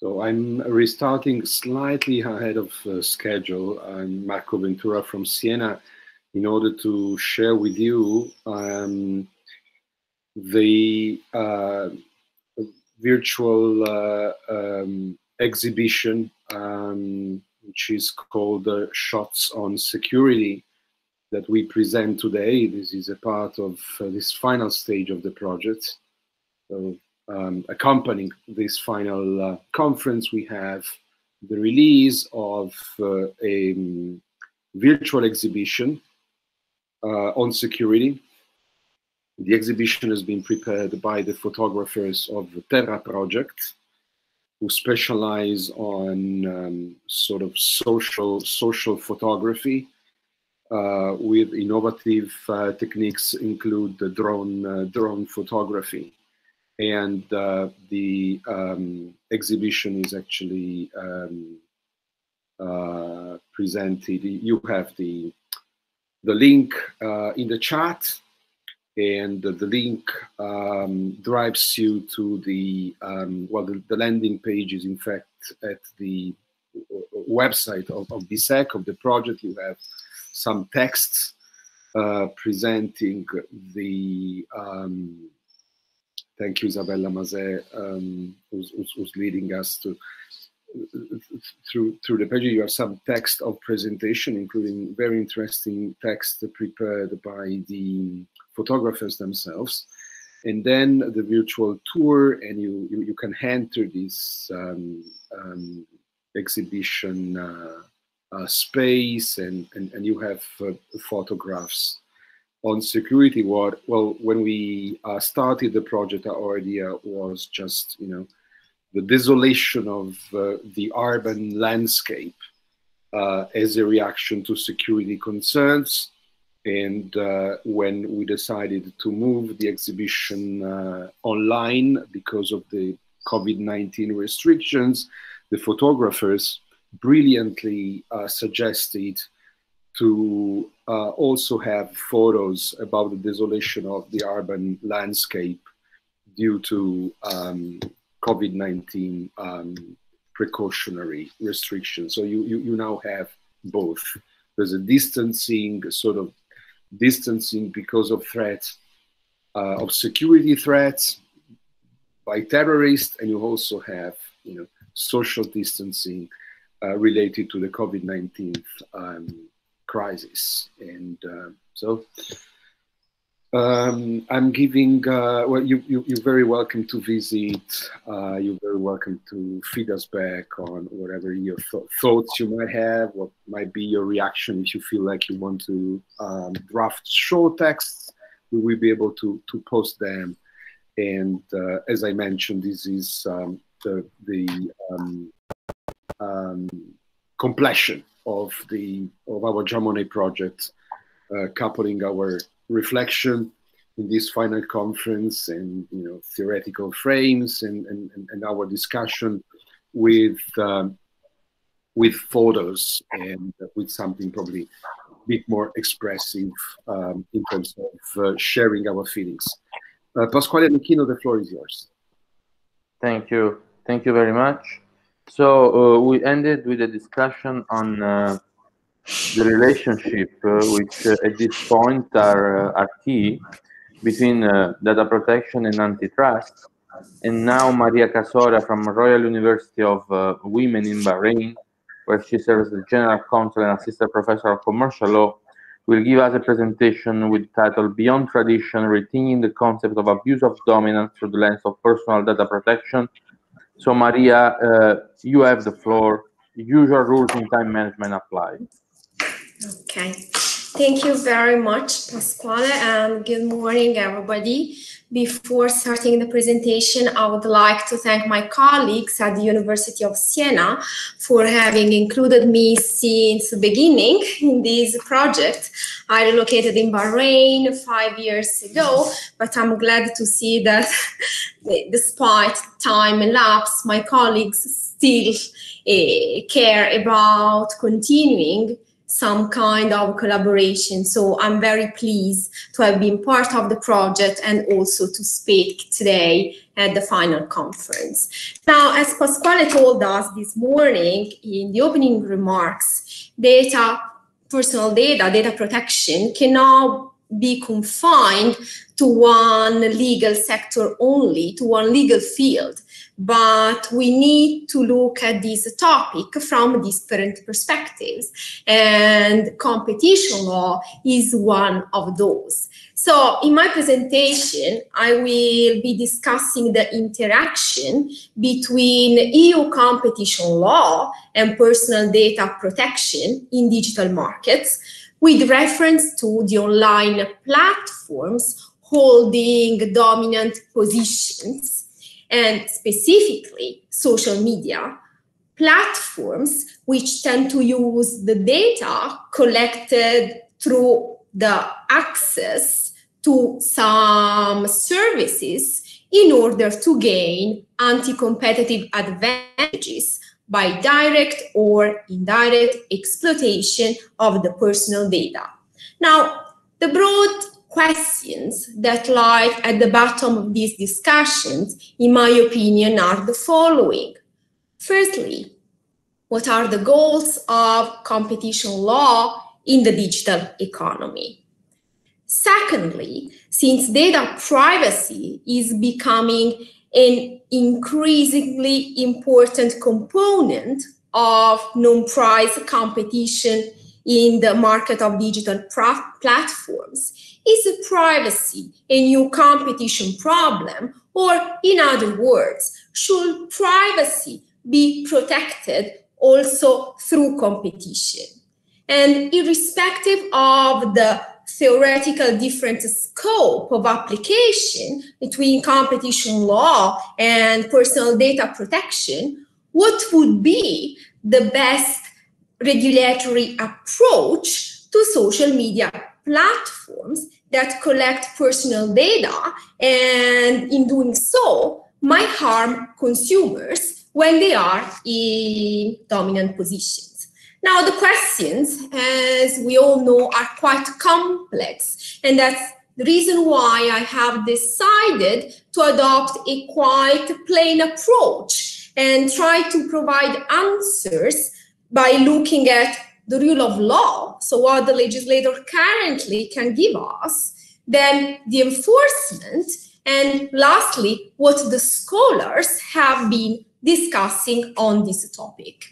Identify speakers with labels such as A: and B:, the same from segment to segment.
A: So I'm restarting slightly ahead of uh, schedule. I'm Marco Ventura from Siena in order to share with you um, the uh, virtual uh, um, exhibition, um, which is called uh, Shots on Security, that we present today. This is a part of uh, this final stage of the project. So um, accompanying this final uh, conference, we have the release of uh, a um, virtual exhibition uh, on security. The exhibition has been prepared by the photographers of the Terra project, who specialize on um, sort of social social photography uh, with innovative uh, techniques include the drone uh, drone photography and uh, the um, exhibition is actually um, uh, presented. You have the the link uh, in the chat, and the link um, drives you to the um, well. The, the, landing page is in fact at the website of, of BESEC of the project. You have some texts uh, presenting the um, Thank you, Isabella Mazet, um, who's, who's, who's, leading us to through through the page. You have some text of presentation, including very interesting text prepared by the photographers themselves, and then the virtual tour, and you you, you can enter this um, um, exhibition uh, uh, space, and, and and you have uh, photographs on security what well when we uh, started the project our idea was just you know the desolation of uh, the urban landscape uh, as a reaction to security concerns. And uh, when we decided to move the exhibition uh, online because of the covid-19 restrictions the photographers brilliantly uh, suggested to uh, also have photos about the desolation of the urban landscape due to um, COVID-19 um, precautionary restrictions. So you, you, you now have both. There's a distancing, sort of distancing because of threats, uh, of security threats by terrorists, and you also have, you know, social distancing uh, related to the COVID-19 um, crisis. And uh, so um, I'm giving, uh, well, you, you, are very welcome to visit. Uh, you're very welcome to feed us back on whatever your th thoughts you might have, what might be your reaction if you feel like you want to um, draft short texts. We will be able to, to post them. And uh, as I mentioned, this is um, the, the um, um, completion of the of our Jean Monnet project, uh, coupling our reflection in this final conference and you know theoretical frames and and, and our discussion with um, with photos and with something probably a bit more expressive um, in terms of uh, sharing our feelings. Uh, Pasquale Annicchino, the floor is yours.
B: Thank you. Thank you very much. So uh, we ended with a discussion on uh, the relationship, uh, which uh, at this point are, uh, are key between uh, data protection and antitrust. And now Maria Casoria from Royal University of Women in Bahrain, where she serves as general counsel and assistant professor of commercial law, will give us a presentation with the title Beyond Tradition, Rethinking the Concept of Abuse of Dominance Through the Lens of Personal Data Protection so Maria, uh, you have the floor. Usual rules in time management apply.
C: Okay. Thank you very much, Pasquale, and good morning, everybody. Before starting the presentation, I would like to thank my colleagues at the University of Siena for having included me since the beginning in this project. I relocated in Bahrain five years ago, but I'm glad to see that despite time elapsed, my colleagues still uh, care about continuing some kind of collaboration. So I'm very pleased to have been part of the project and also to speak today at the final conference. Now, as Pasquale told us this morning in the opening remarks, data, personal data, data protection cannot be confined to one legal sector only, to one legal field but we need to look at this topic from different perspectives. And competition law is one of those. So in my presentation, I will be discussing the interaction between EU competition law and personal data protection in digital markets with reference to the online platforms holding dominant positions and specifically social media platforms which tend to use the data collected through the access to some services in order to gain anti-competitive advantages by direct or indirect exploitation of the personal data. Now, the broad questions that lie at the bottom of these discussions, in my opinion, are the following. Firstly, what are the goals of competition law in the digital economy? Secondly, since data privacy is becoming an increasingly important component of non-price competition in the market of digital platforms, is privacy a new competition problem? Or, in other words, should privacy be protected also through competition? And irrespective of the theoretical different scope of application between competition law and personal data protection, what would be the best regulatory approach to social media platforms that collect personal data and in doing so might harm consumers when they are in dominant positions. Now, the questions, as we all know, are quite complex, and that's the reason why I have decided to adopt a quite plain approach and try to provide answers by looking at the rule of law, so what the legislator currently can give us, then the enforcement, and lastly, what the scholars have been discussing on this topic.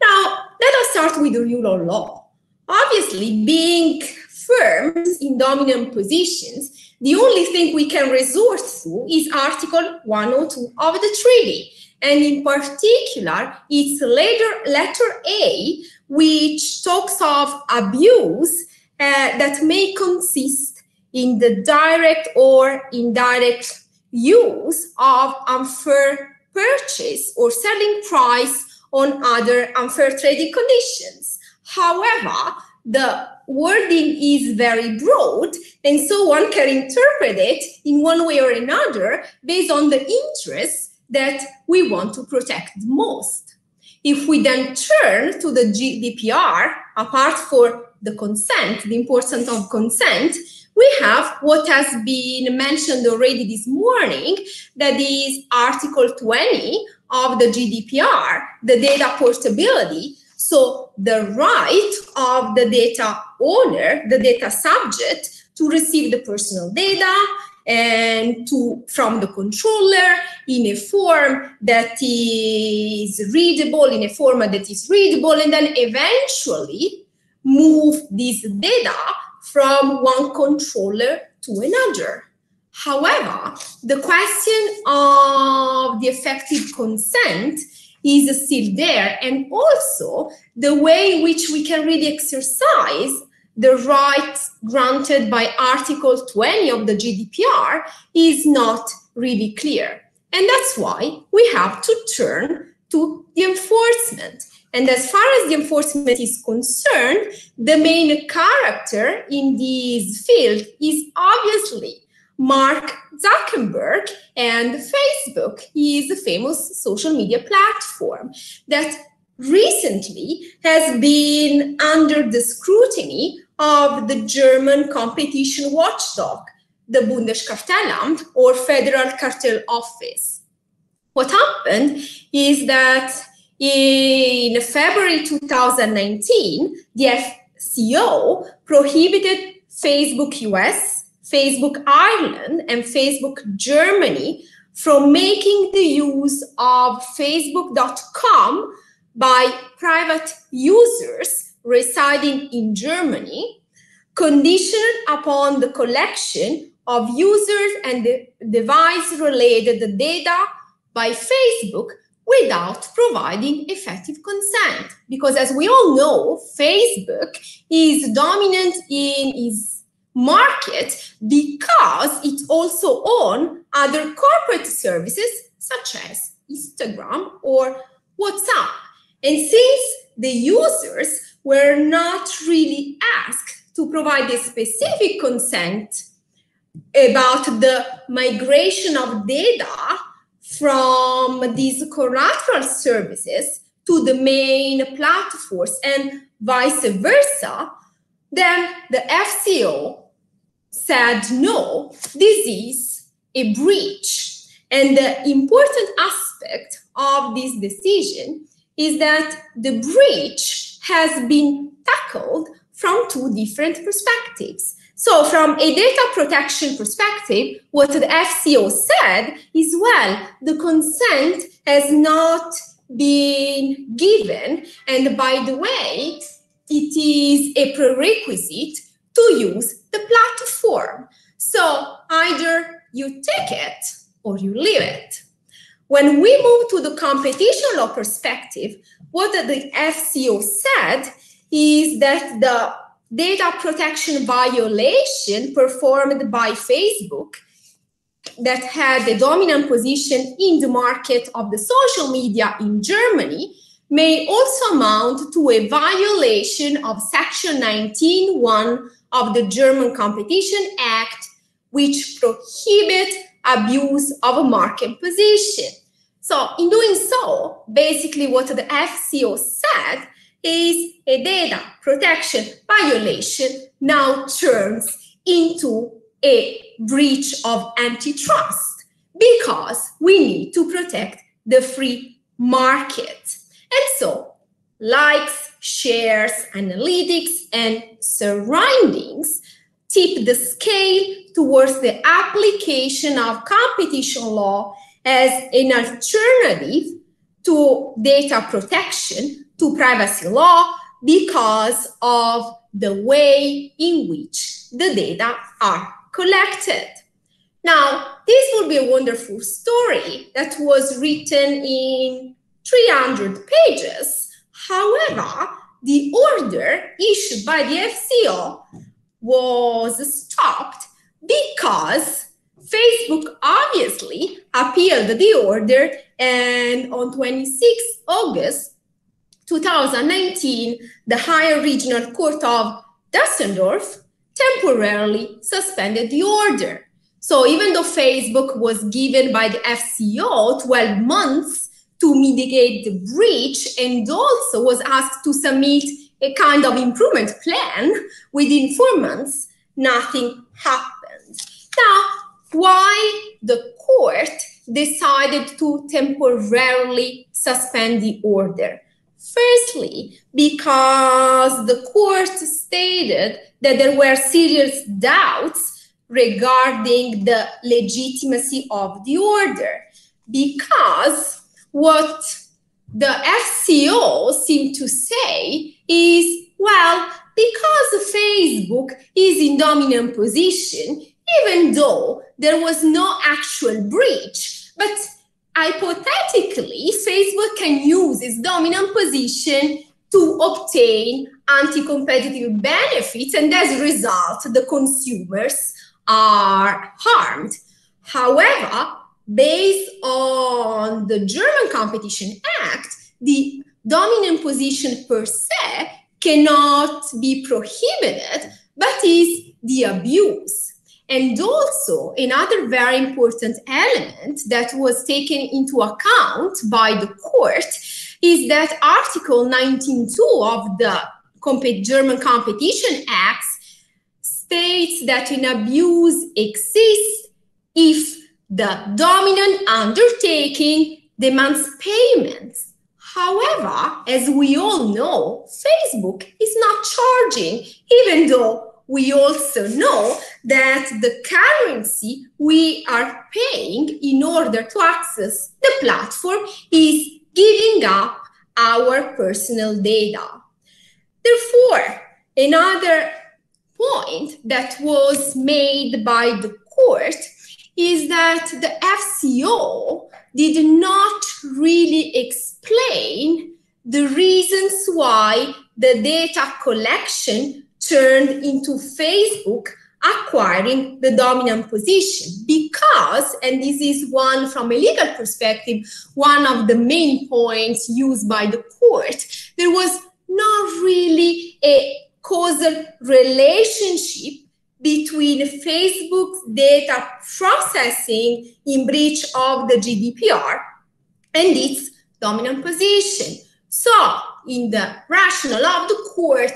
C: Now, let us start with the rule of law. Obviously, being firms in dominant positions, the only thing we can resort to is Article 102 of the treaty, and in particular, its letter, letter A, which talks of abuse uh, that may consist in the direct or indirect use of unfair purchase or selling price on other unfair trading conditions. However, the wording is very broad, and so one can interpret it in one way or another based on the interests that we want to protect most. If we then turn to the GDPR, apart for the consent, the importance of consent, we have what has been mentioned already this morning, that is Article 20 of the GDPR, the data portability. So the right of the data owner, the data subject, to receive the personal data, and to from the controller in a form that is readable, in a format that is readable, and then eventually move this data from one controller to another. However, the question of the effective consent is still there, and also the way in which we can really exercise the rights granted by Article 20 of the GDPR is not really clear. And that's why we have to turn to the enforcement. And as far as the enforcement is concerned, the main character in this field is obviously Mark Zuckerberg and Facebook. Is a famous social media platform that recently has been under the scrutiny of the German competition watchdog, the Bundeskartellamt or Federal Cartel Office. What happened is that in February 2019, the FCO prohibited Facebook US, Facebook Ireland, and Facebook Germany from making the use of Facebook.com by private users residing in Germany, conditioned upon the collection of users and device related data by Facebook without providing effective consent. Because as we all know, Facebook is dominant in its market because it also owns other corporate services such as Instagram or WhatsApp. And since the users were not really asked to provide a specific consent about the migration of data from these collateral services to the main platforms and vice versa, then the FCO said, no, this is a breach. And the important aspect of this decision is that the breach has been tackled from two different perspectives. So from a data protection perspective, what the FCO said is, well, the consent has not been given. And by the way, it is a prerequisite to use the platform. So either you take it or you leave it. When we move to the competition law perspective, what the FCO said is that the data protection violation performed by Facebook that had a dominant position in the market of the social media in Germany may also amount to a violation of Section 19.1 of the German Competition Act, which prohibits abuse of a market position. So in doing so, basically what the FCO said is a data protection violation now turns into a breach of antitrust because we need to protect the free market. And so likes, shares, analytics, and surroundings tip the scale towards the application of competition law as an alternative to data protection to privacy law because of the way in which the data are collected. Now, this would be a wonderful story that was written in 300 pages. However, the order issued by the FCO was stopped because Facebook obviously appealed the order and on 26 August 2019, the higher regional court of Düsseldorf temporarily suspended the order. So even though Facebook was given by the FCO 12 months to mitigate the breach and also was asked to submit a kind of improvement plan within four months, nothing happened. Now, why the court decided to temporarily suspend the order? Firstly, because the court stated that there were serious doubts regarding the legitimacy of the order. Because what the FCO seemed to say is, well, because Facebook is in dominant position, even though there was no actual breach, but hypothetically, Facebook can use its dominant position to obtain anti-competitive benefits, and as a result, the consumers are harmed. However, based on the German Competition Act, the dominant position per se cannot be prohibited, but is the abuse. And also, another very important element that was taken into account by the court is that Article 19.2 of the German Competition Act states that an abuse exists if the dominant undertaking demands payments. However, as we all know, Facebook is not charging, even though we also know that the currency we are paying in order to access the platform is giving up our personal data. Therefore, another point that was made by the court is that the FCO did not really explain the reasons why the data collection turned into Facebook acquiring the dominant position. Because, and this is one from a legal perspective, one of the main points used by the court, there was not really a causal relationship between Facebook's data processing in breach of the GDPR and its dominant position. So, in the rationale of the court,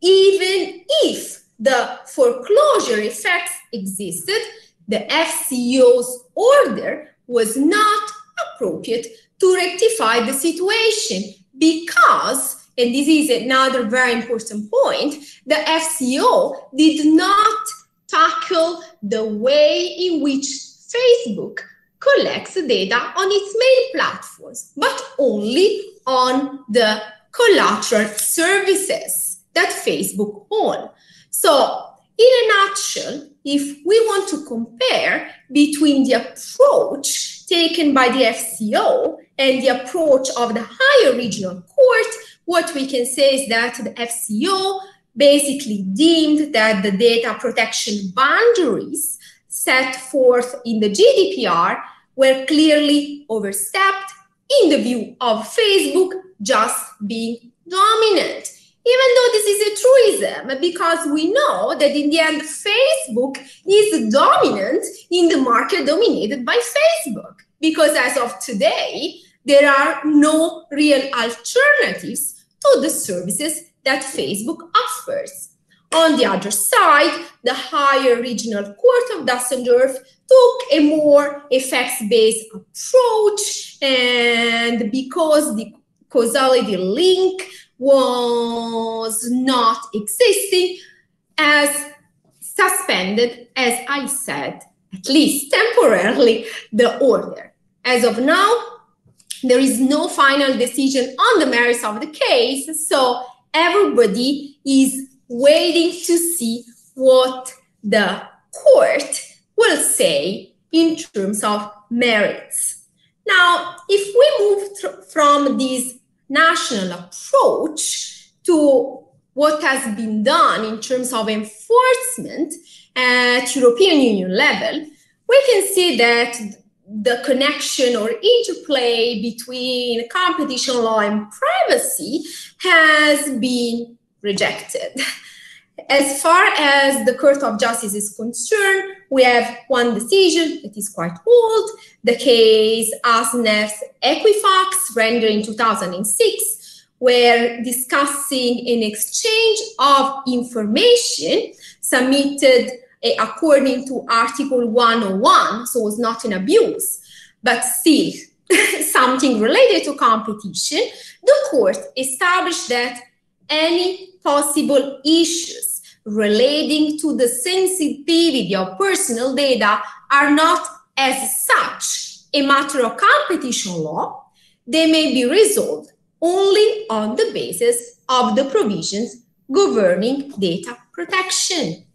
C: even if the foreclosure effects existed, the FCO's order was not appropriate to rectify the situation because, and this is another very important point, the FCO did not tackle the way in which Facebook collects data on its main platforms, but only on the collateral services that Facebook owns. So, in a nutshell, if we want to compare between the approach taken by the FCO and the approach of the higher regional court, what we can say is that the FCO basically deemed that the data protection boundaries set forth in the GDPR were clearly overstepped in the view of Facebook just being dominant even though this is a truism, because we know that in the end, Facebook is dominant in the market dominated by Facebook. Because as of today, there are no real alternatives to the services that Facebook offers. On the other side, the higher regional court of Düsseldorf took a more effects-based approach, and because the causality link was not existing as suspended, as I said, at least temporarily, the order. As of now, there is no final decision on the merits of the case, so everybody is waiting to see what the court will say in terms of merits. Now, if we move from this national approach to what has been done in terms of enforcement uh, at European Union level, we can see that the connection or interplay between competition law and privacy has been rejected. As far as the Court of Justice is concerned, we have one decision that is quite old, the case Asnef Equifax, rendered in 2006, where discussing an exchange of information submitted Eh, according to Article 101, so it's not an abuse, but still something related to competition, the court established that any possible issues relating to the sensitivity of personal data are not as such a matter of competition law, they may be resolved only on the basis of the provisions governing data protection.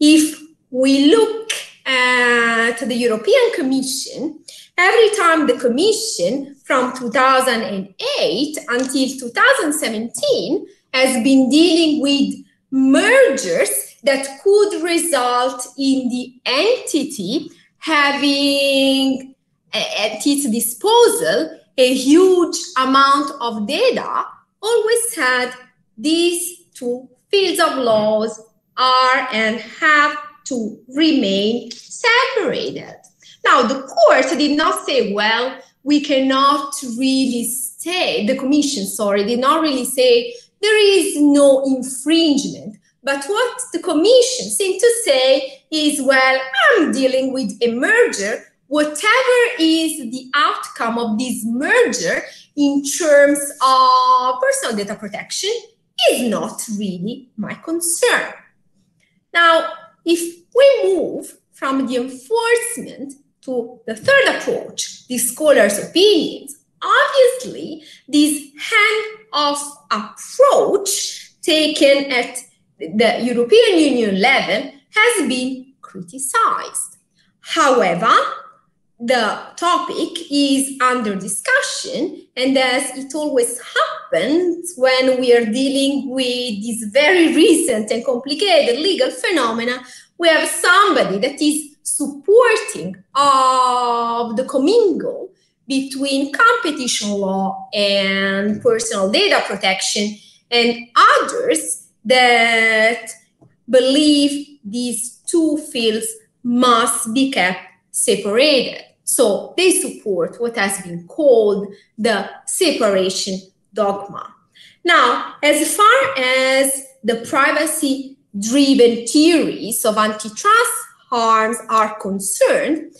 C: If we look uh, at the European Commission, every time the Commission from 2008 until 2017 has been dealing with mergers that could result in the entity having uh, at its disposal a huge amount of data, always had these two fields of laws are and have to remain separated. Now, the court did not say, well, we cannot really say, the commission, sorry, did not really say there is no infringement. But what the commission seemed to say is, well, I'm dealing with a merger. Whatever is the outcome of this merger in terms of personal data protection is not really my concern. Now, if we move from the enforcement to the third approach, the scholar's opinions, obviously this hand-off approach taken at the European Union level has been criticized. However, the topic is under discussion, and as it always happens when we are dealing with this very recent and complicated legal phenomena, we have somebody that is supporting of the commingle between competition law and personal data protection, and others that believe these two fields must be kept separated. So they support what has been called the separation dogma. Now, as far as the privacy driven theories of antitrust harms are concerned,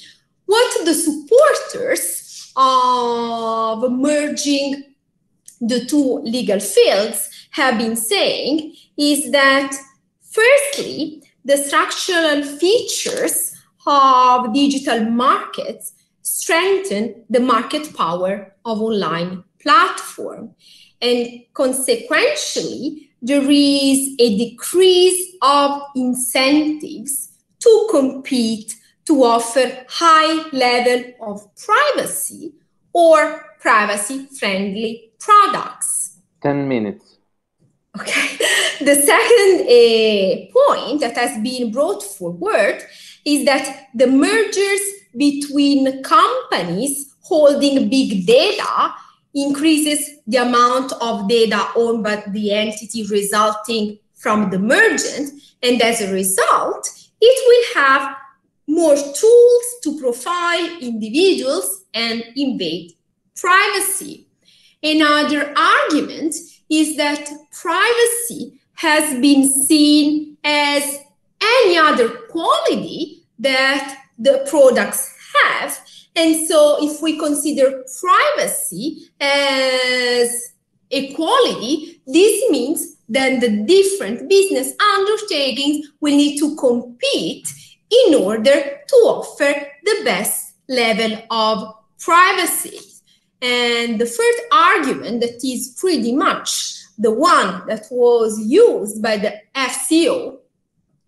C: what the supporters of merging the two legal fields have been saying is that, firstly, the structural features of digital markets strengthen the market power of online platform. And consequentially, there is a decrease of incentives to compete to offer high level of privacy or privacy friendly products.
B: 10 minutes.
C: Okay. The second uh, point that has been brought forward is that the mergers between companies holding big data increases the amount of data owned by the entity resulting from the mergent. And as a result, it will have more tools to profile individuals and invade privacy. Another argument is that privacy has been seen as any other quality that the products have. And so if we consider privacy as equality, this means that the different business undertakings will need to compete in order to offer the best level of privacy. And the first argument that is pretty much the one that was used by the FCO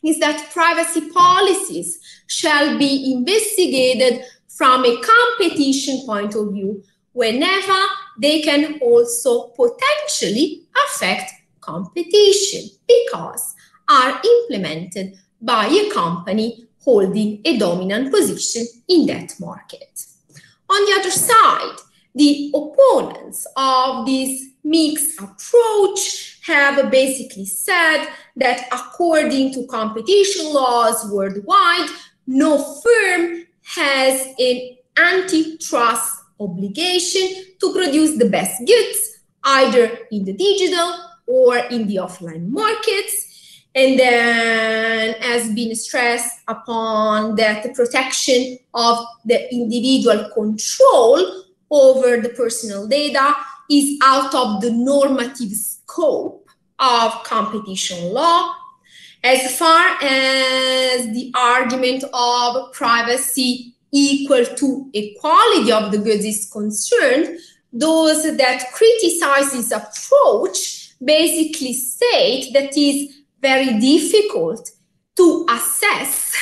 C: is that privacy policies shall be investigated from a competition point of view whenever they can also potentially affect competition because are implemented by a company holding a dominant position in that market. On the other side, the opponents of this mixed approach have basically said that according to competition laws worldwide, no firm has an antitrust obligation to produce the best goods, either in the digital or in the offline markets. And then has been stressed upon that the protection of the individual control over the personal data is out of the normative scope of competition law. As far as the argument of privacy equal to equality of the goods is concerned, those that criticize this approach basically state that it is very difficult to assess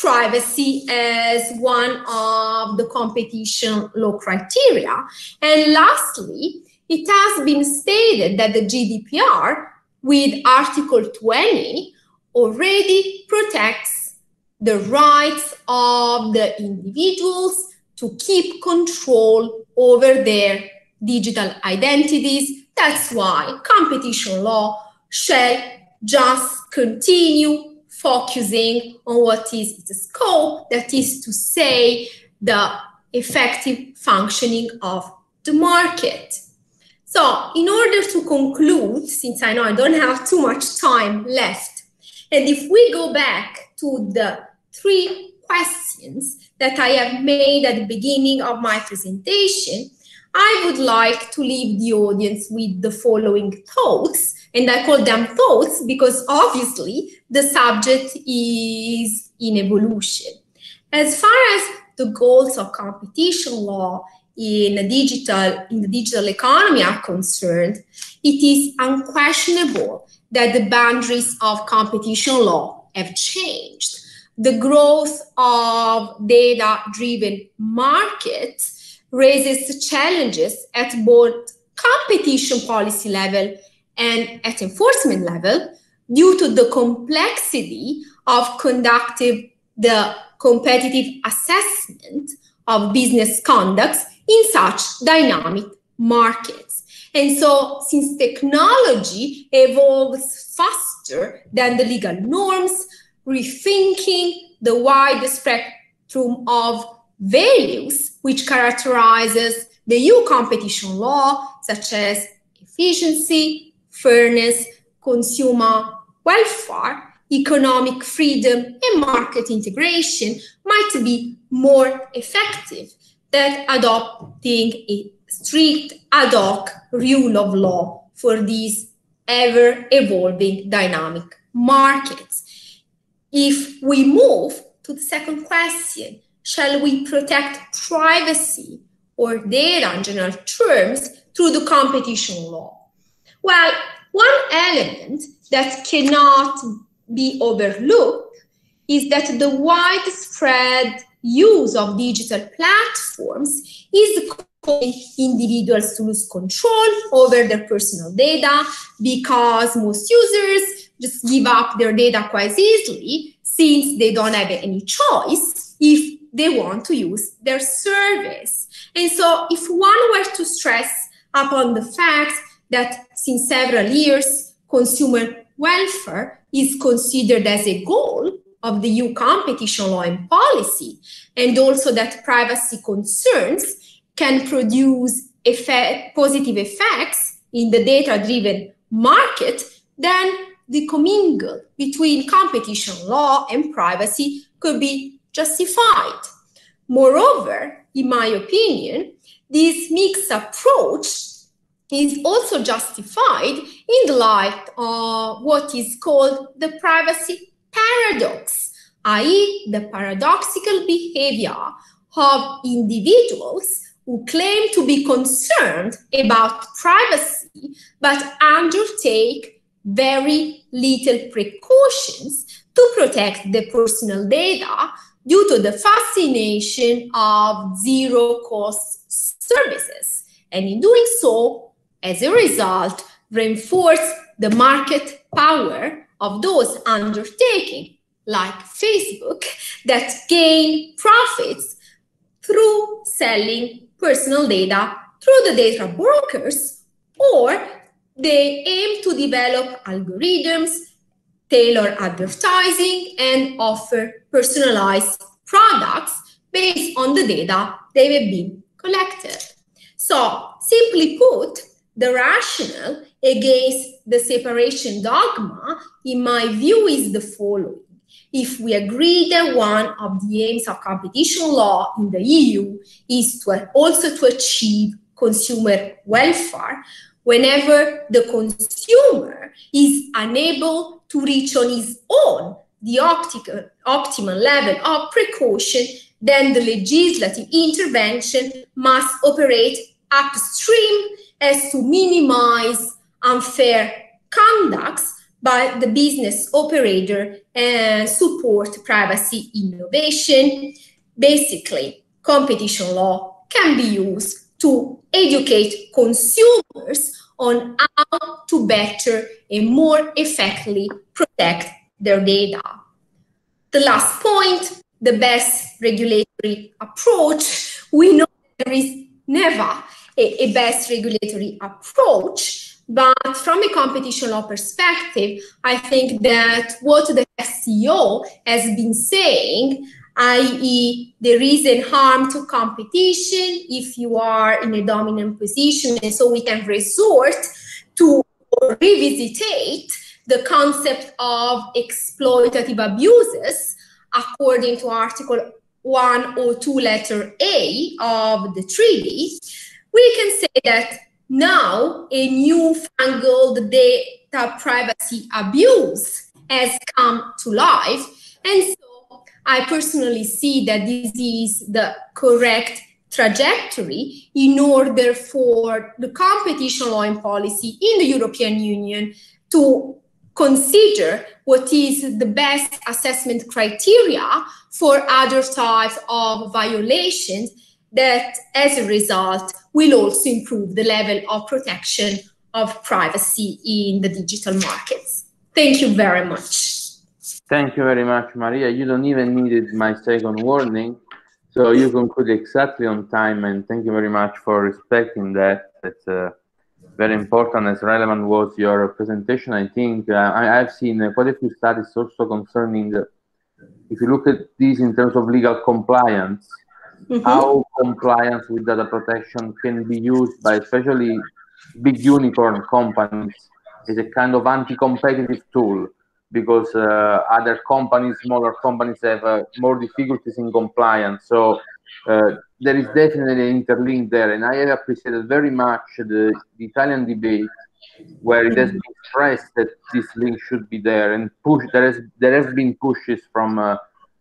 C: privacy as one of the competition law criteria. And lastly, it has been stated that the GDPR with Article 20 already protects the rights of the individuals to keep control over their digital identities. That's why competition law shall just continue focusing on what is the scope, that is to say, the effective functioning of the market. So in order to conclude, since I know I don't have too much time left, and if we go back to the three questions that I have made at the beginning of my presentation, I would like to leave the audience with the following thoughts. And I call them thoughts because obviously the subject is in evolution. As far as the goals of competition law in digital in the digital economy are concerned, it is unquestionable that the boundaries of competition law have changed. The growth of data-driven markets raises challenges at both competition policy level and at enforcement level due to the complexity of conducting the competitive assessment of business conducts in such dynamic markets. And so, since technology evolves faster than the legal norms, rethinking the wide spectrum of values which characterizes the EU competition law, such as efficiency, fairness, consumer welfare, economic freedom, and market integration, might be more effective than adopting a strict ad hoc rule of law for these ever evolving dynamic markets. If we move to the second question, shall we protect privacy or data in general terms through the competition law? Well, one element that cannot be overlooked is that the widespread use of digital platforms is causing individuals to lose control over their personal data because most users just give up their data quite easily since they don't have any choice if they want to use their service. And so if one were to stress upon the fact that since several years, consumer welfare is considered as a goal of the EU competition law and policy, and also that privacy concerns can produce effect, positive effects in the data-driven market, then the commingle between competition law and privacy could be justified. Moreover, in my opinion, this mixed approach is also justified in the light of what is called the privacy paradox, i.e., the paradoxical behavior of individuals who claim to be concerned about privacy but undertake very little precautions to protect their personal data due to the fascination of zero cost services. And in doing so, as a result, reinforce the market power of those undertaking, like Facebook, that gain profits through selling personal data through the data brokers, or they aim to develop algorithms, tailor advertising, and offer personalized products based on the data they have been collected. So, simply put, the rationale against the separation dogma, in my view, is the following. If we agree that one of the aims of competition law in the EU is to also to achieve consumer welfare, whenever the consumer is unable to reach on his own the optical, optimal level of precaution, then the legislative intervention must operate upstream as to minimize unfair conducts by the business operator and support privacy innovation. Basically, competition law can be used to educate consumers on how to better and more effectively protect their data. The last point, the best regulatory approach. We know there is never a, a best regulatory approach, But from a competition law perspective, I think that what the FCO has been saying, i.e., there is a harm to competition if you are in a dominant position, and so we can resort to revisitate the concept of exploitative abuses according to Article 102, letter A of the treaty. We can say that now, a newfangled data privacy abuse has come to life. And so I personally see that this is the correct trajectory in order for the competition law and policy in the European Union to consider what is the best assessment criteria for other types of violations that as a result will also improve the level of protection of privacy in the digital markets. Thank you very much.
B: Thank you very much, Maria. You don't even need my second warning. So you conclude exactly on time, and thank you very much for respecting that. It's uh, very important as relevant was your presentation. I think uh, I, have seen uh, quite a few studies also concerning, uh, if you look at these in terms of legal compliance, mm -hmm. how compliance with data protection can be used by especially big unicorn companies as a kind of anti-competitive tool because uh, other companies, smaller companies have uh, more difficulties in compliance. So uh, there is definitely an interlink there. And I have appreciated very much the, the Italian debate where it has been stressed that this link should be there and push there has there has been pushes from uh,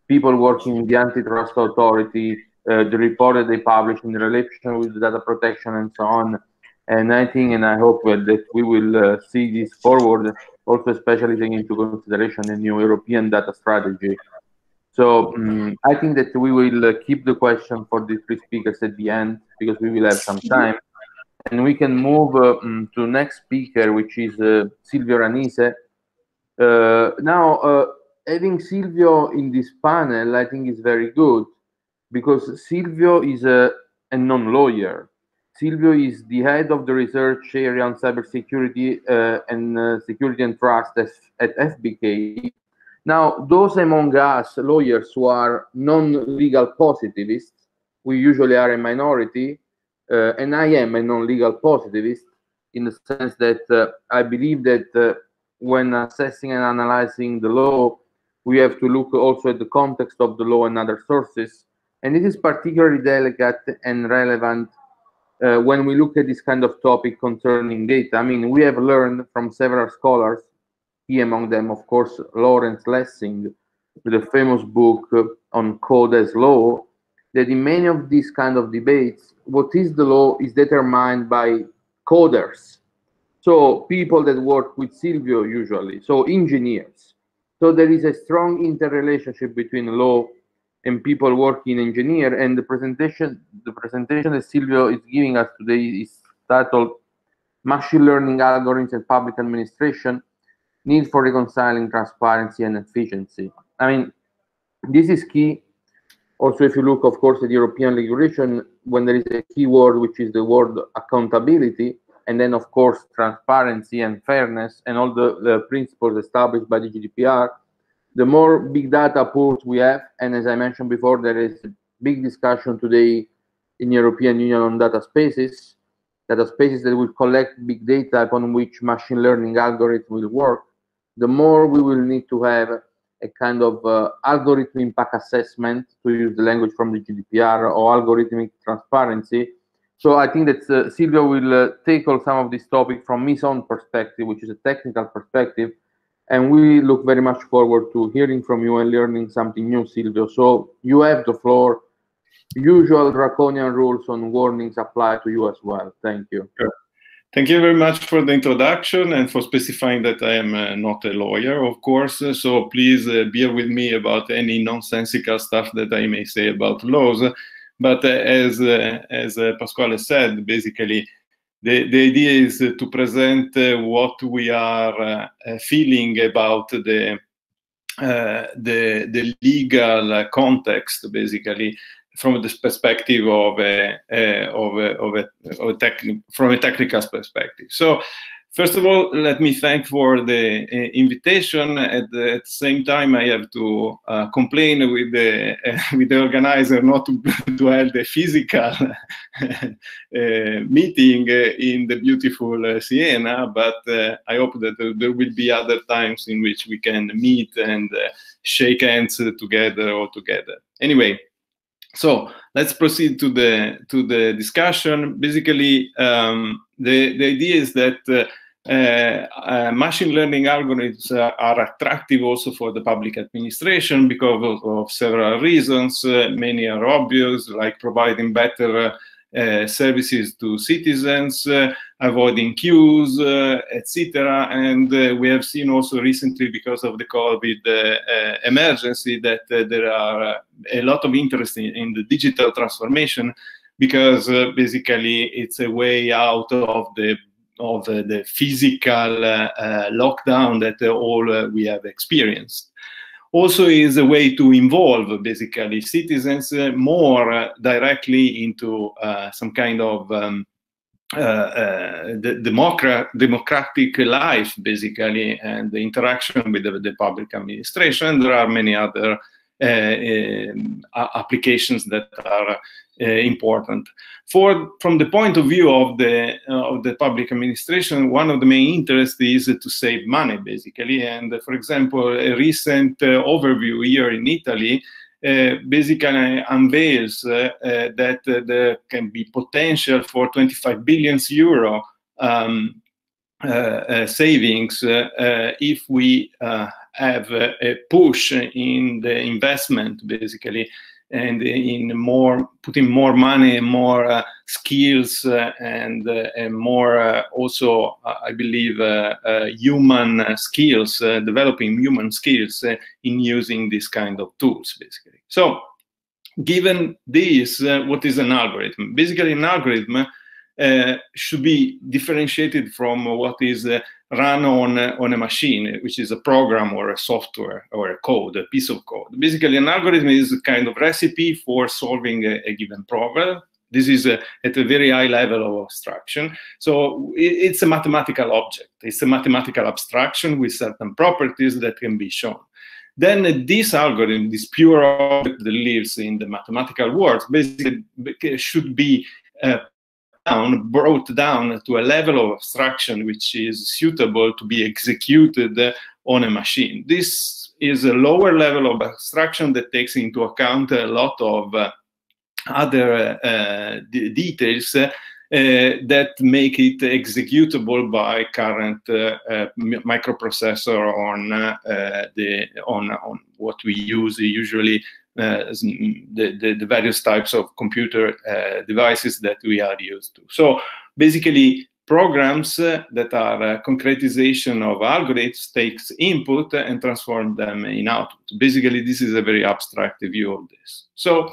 B: people working in the antitrust authority uh, the report that they publish in relation with data protection and so on. And I think and I hope that we will uh, see this forward, also especially taking into consideration the new European data strategy. So um, I think that we will uh, keep the question for the three speakers at the end because we will have some time. And we can move um, to next speaker, which is Silvio Ranise. Now, having Silvio in this panel, I think is very good because Silvio is a, a non-lawyer. Silvio is the head of the research area on cybersecurity uh, and uh, security and trust at FBK. Now, those among us lawyers who are non-legal positivists, we usually are a minority, uh, and I am a non-legal positivist in the sense that uh, I believe that uh, when assessing and analyzing the law, we have to look also at the context of the law and other sources and it is particularly delicate and relevant uh, when we look at this kind of topic concerning data. I mean, we have learned from several scholars, he among them, of course, Lawrence Lessig, with a famous book on code as law, that in many of these kind of debates, what is the law is determined by coders. So people that work with Silvio usually, so engineers. So there is a strong interrelationship between law and people working in engineer. And the presentation, the presentation that Silvio is giving us today is titled Machine Learning Algorithms and Public Administration, Need for Reconciling Transparency and Efficiency. I mean, this is key. Also, if you look, of course, at European regulation, when there is a key word, which is the word accountability, and then, of course, transparency and fairness, and all the, the principles established by the GDPR, the more big data pools we have, and as I mentioned before, there is a big discussion today in European Union on data spaces, data spaces that will collect big data upon which machine learning algorithm will work, the more we will need to have a kind of uh, algorithm impact assessment, to use the language from the GDPR, or algorithmic transparency. So I think that uh, Silvio will uh, tackle some of this topic from his own perspective, which is a technical perspective, and we look very much forward to hearing from you and learning something new, Silvio. So you have the floor. Usual draconian rules on warnings apply to you as well. Thank you.
D: Thank you very much for the introduction and for specifying that I am uh, not a lawyer, of course. So please uh, bear with me about any nonsensical stuff that I may say about laws. But uh, as uh, as uh, Pasquale said, basically, the, the idea is to present uh, what we are uh, uh, feeling about the, the, the legal context, basically, from the perspective of a, of a, of a, of a from a technical perspective. So, First of all, let me thank for the uh, invitation. At the, at the, same time, I have to uh, complain with the uh, with the organizer not to, to hold a physical uh, meeting in the beautiful uh, Siena, but uh, I hope that there will be other times in which we can meet and shake hands together or together. Anyway, so let's proceed to the to the discussion. Basically, um, the the idea is that Uh, uh, machine learning algorithms uh, are attractive also for the public administration because of, several reasons. Uh, many are obvious, like providing better uh, uh services to citizens, uh, avoiding queues, etc. And we have seen also recently, because of the COVID emergency, that there are a lot of interest in, in the digital transformation because basically it's a way out of the of uh, the physical uh, uh, lockdown that all we have experienced. Also is a way to involve basically citizens more directly into some kind of um, uh, uh, democratic life basically and the interaction with the, the public administration. There are many other uh, applications that are uh, important. For from the point of view of the uh, of the public administration, one of the main interests is to save money, basically. And for example, a recent overview here in Italy uh, basically unveils uh, uh, that there can be potential for 25 billion euro um, savings if we have a push in the investment, basically, and in more putting more money more uh, skills uh, and, uh, and more uh, also uh, i believe uh, human skills developing human skills in using this kind of tools basically. So given this what is an algorithm? Basically an algorithm should be differentiated from what is run on, on a machine, which is a program or a software or a code, a piece of code. Basically, an algorithm is a kind of recipe for solving a, a given problem. This is a, at a very high level of abstraction. So it, it's a mathematical object. It's a mathematical abstraction with certain properties that can be shown. Then this algorithm, this pure object that lives in the mathematical world, basically should be uh, down, brought down to a level of abstraction which is suitable to be executed on a machine. This is a lower level of abstraction that takes into account a lot of uh, other uh, details uh, that make it executable by current uh, uh, microprocessor on uh, the on, on what we use usually the, the, the, various types of computer uh, devices that we are used to. So basically, programs uh, that are concretization of algorithms takes input and transform them in output. Basically, this is a very abstract view of this. So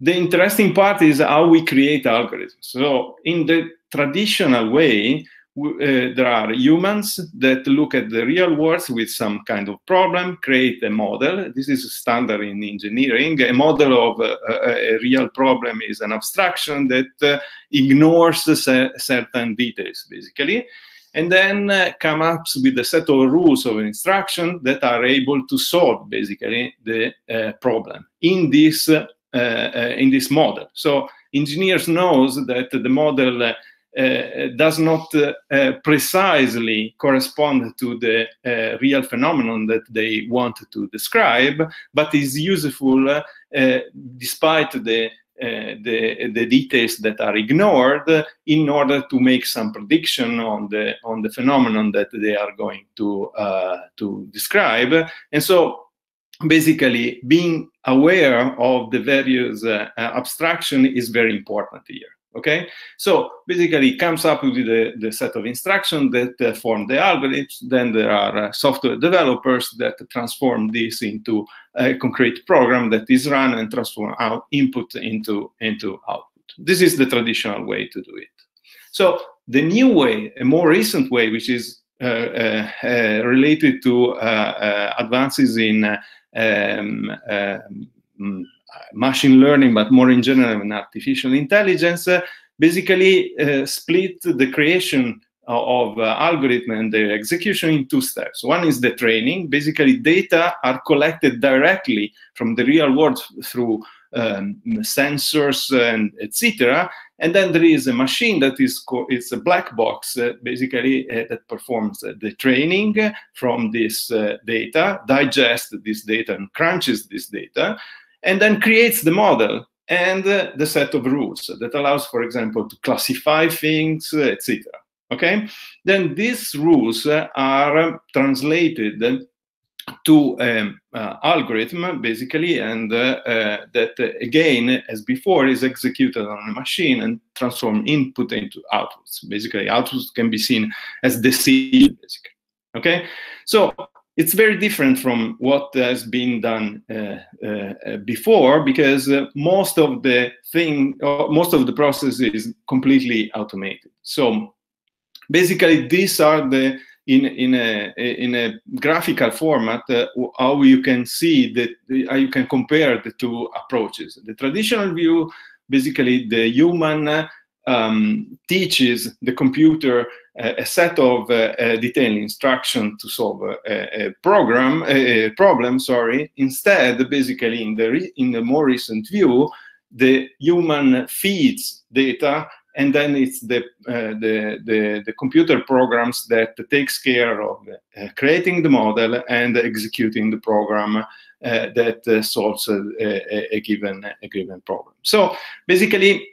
D: the interesting part is how we create algorithms. So in the traditional way, uh, there are humans that look at the real world with some kind of problem, create a model. This is standard in engineering. A model of uh, a, a, real problem is an abstraction that uh, ignores certain details, basically, and then uh, come up with a set of rules of instruction that are able to solve, basically, the uh, problem in this uh, in this model. So engineers knows that the model uh, does not uh, precisely correspond to the uh, real phenomenon that they want to describe, but is useful despite the uh, the, the details that are ignored in order to make some prediction on the on the phenomenon that they are going to uh, to describe. And so basically being aware of the various uh, abstraction is very important here Okay, so basically it comes up with the, the set of instructions that form the algorithms. Then there are uh, software developers that transform this into a concrete program that is run and transform out input into, into output. This is the traditional way to do it. So the new way, a more recent way, which is uh, uh, uh related to uh, advances in um, machine learning, but more in general in artificial intelligence, uh, basically uh, split the creation of uh, algorithm and their execution in two steps. One is the training. Basically, data are collected directly from the real world through um, sensors and etc. And then there is a machine that is it's a black box uh, basically uh, that performs uh, the training from this data, digests this data and crunches this data, and then creates the model and uh, the set of rules that allows, for example, to classify things, etc. Okay, then these rules are translated to um, uh, algorithm basically and uh, uh, that uh, again as before is executed on a machine and transform input into outputs. Basically outputs can be seen as decision basically. Okay? So it's very different from what has been done uh, uh, before because most of the thing most of the process is completely automated so basically these are the in in a in a graphical format uh, how you can see that you can compare the two approaches. The traditional view, basically, the human um, teaches the computer uh, a set of uh, uh, detailed instruction to solve a, a program a, problem. Sorry. Instead, basically, in the in the more recent view, the human feeds data and then it's the, uh, the, the, the, computer programs that takes care of uh, creating the model and executing the program uh, that solves a, a, a, given, a given problem. So basically,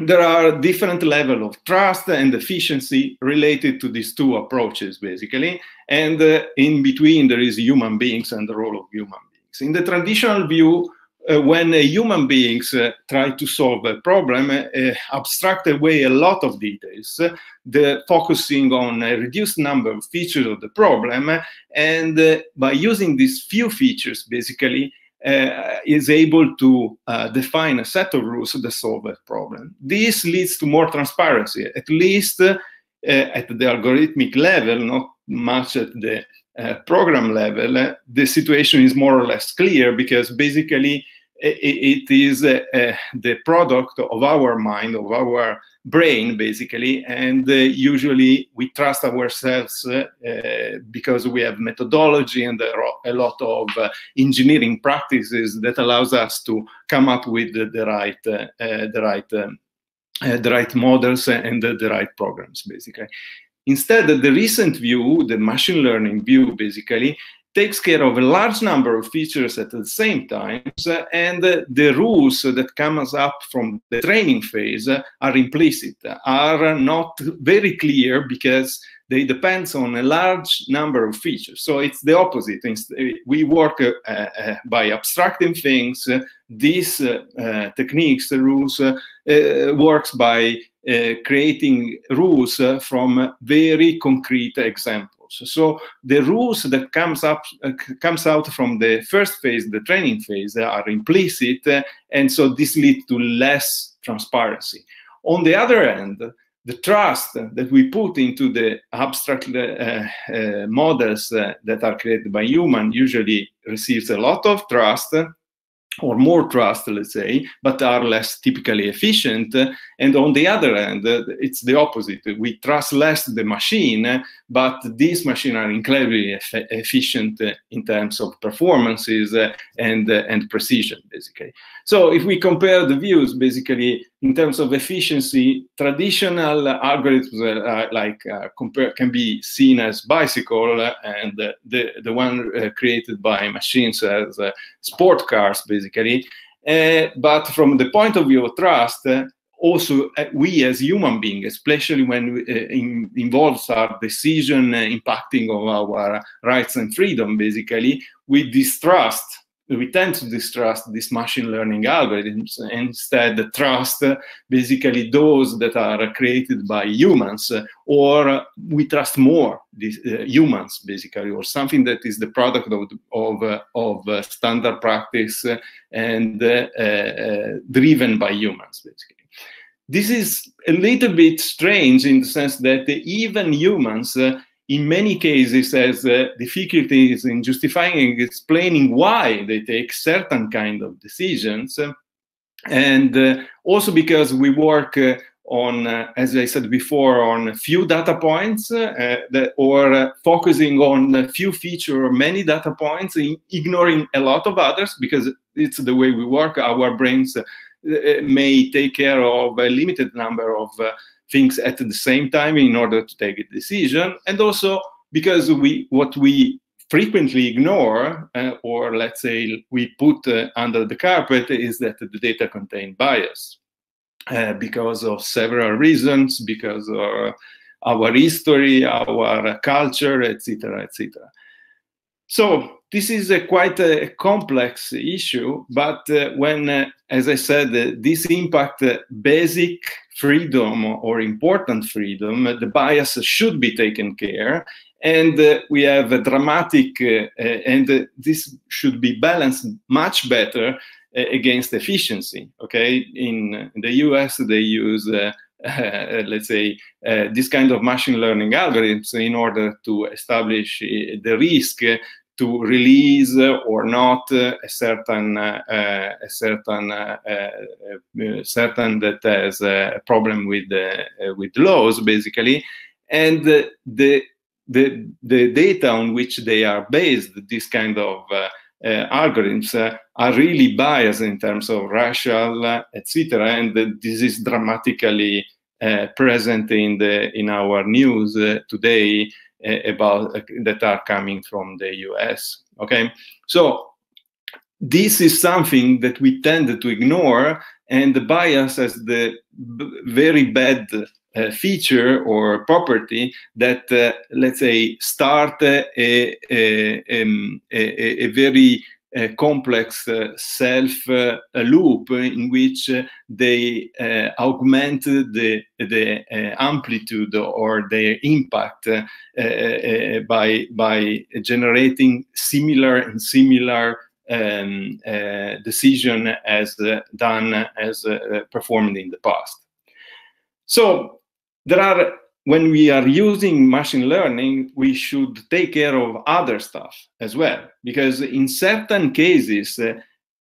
D: there are different level of trust and efficiency related to these two approaches, basically. And uh, in between, there is human beings and the role of human beings. In the traditional view, uh, when uh, human beings uh, try to solve a problem, uh, abstract away a lot of details, the focusing on a reduced number of features of the problem, and uh, by using these few features, basically, uh, is able to define a set of rules to solve a problem. This leads to more transparency, at least at the algorithmic level, not much at the uh, program level, uh, the situation is more or less clear because basically it, is uh, uh, the product of our mind, of our brain, basically, and uh, usually we trust ourselves because we have methodology and a lot of engineering practices that allows us to come up with the, the right, the right. Um, uh, the right models and the, the, right programs, basically. Instead, the recent view, the machine learning view, basically, takes care of a large number of features at the same time, and the rules that comes up from the training phase are implicit, are not very clear because they depend on a large number of features. So it's the opposite. We work uh, uh, by abstracting things. These uh, techniques, the rules, works by creating rules from very concrete examples. So the rules that comes up uh, comes out from the first phase, the training phase, are implicit, uh, and so this leads to less transparency. On the other hand, the trust that we put into the abstract uh, uh, models uh, that are created by human usually receives a lot of trust or more trust, let's say, but are less typically efficient. And on the other hand, it's the opposite. We trust less the machine, but these machines are incredibly eff efficient in terms of performances and, and precision, basically. So if we compare the views, basically, in terms of efficiency, traditional algorithms uh, like uh, compare, can be seen as bicycle, and uh, the, the one uh, created by machines as uh, sport cars, basically. Uh, but from the point of view of trust, uh, also uh, we as human beings, especially when we, uh, in, involves our decision impacting of our rights and freedom, basically, we distrust we tend to distrust these machine learning algorithms. And instead trust basically those that are created by humans or we trust more these uh, humans basically or something that is the product of, of, uh, of uh, standard practice and uh, uh, driven by humans basically. This is a little bit strange in the sense that even humans uh, in many cases has uh, difficulties in justifying and explaining why they take certain kind of decisions and uh, also because we work uh, on, uh, as I said before, on a few data points uh, that, or uh, focusing on a few feature or many data points, ignoring a lot of others because it's the way we work. Our brains may take care of a limited number of things at the same time in order to take a decision, and also because we what we frequently ignore, uh, or let's say we put under the carpet, is that the data contain bias. Uh, because of several reasons, because of our history, our culture, etc., etc. So this is a quite a complex issue, but uh, when, uh, as I said, uh, this impact basic freedom or important freedom, the bias should be taken care, and we have a dramatic, and this should be balanced much better against efficiency. Okay, in, in, the US they use. Uh, uh, let's say uh, this kind of machine learning algorithms in order to establish the risk to release or not a certain uh, a certain uh, uh, certain that has a problem with with laws basically and the the the data on which they are based this kind of uh, algorithms uh, are really biased in terms of racial, uh, etc. And this is dramatically present in the in our news today about that are coming from the US. Okay, so this is something that we tend to ignore, and the bias as the very bad uh, feature or property that, uh, let's say, start a, a, um, a, a very uh, complex uh, self uh, loop in which uh, they augment the, the amplitude or their impact by, by generating similar and similar um, decision as done as performed in the past. So there are when we are using machine learning, we should take care of other stuff as well, because in certain cases, uh,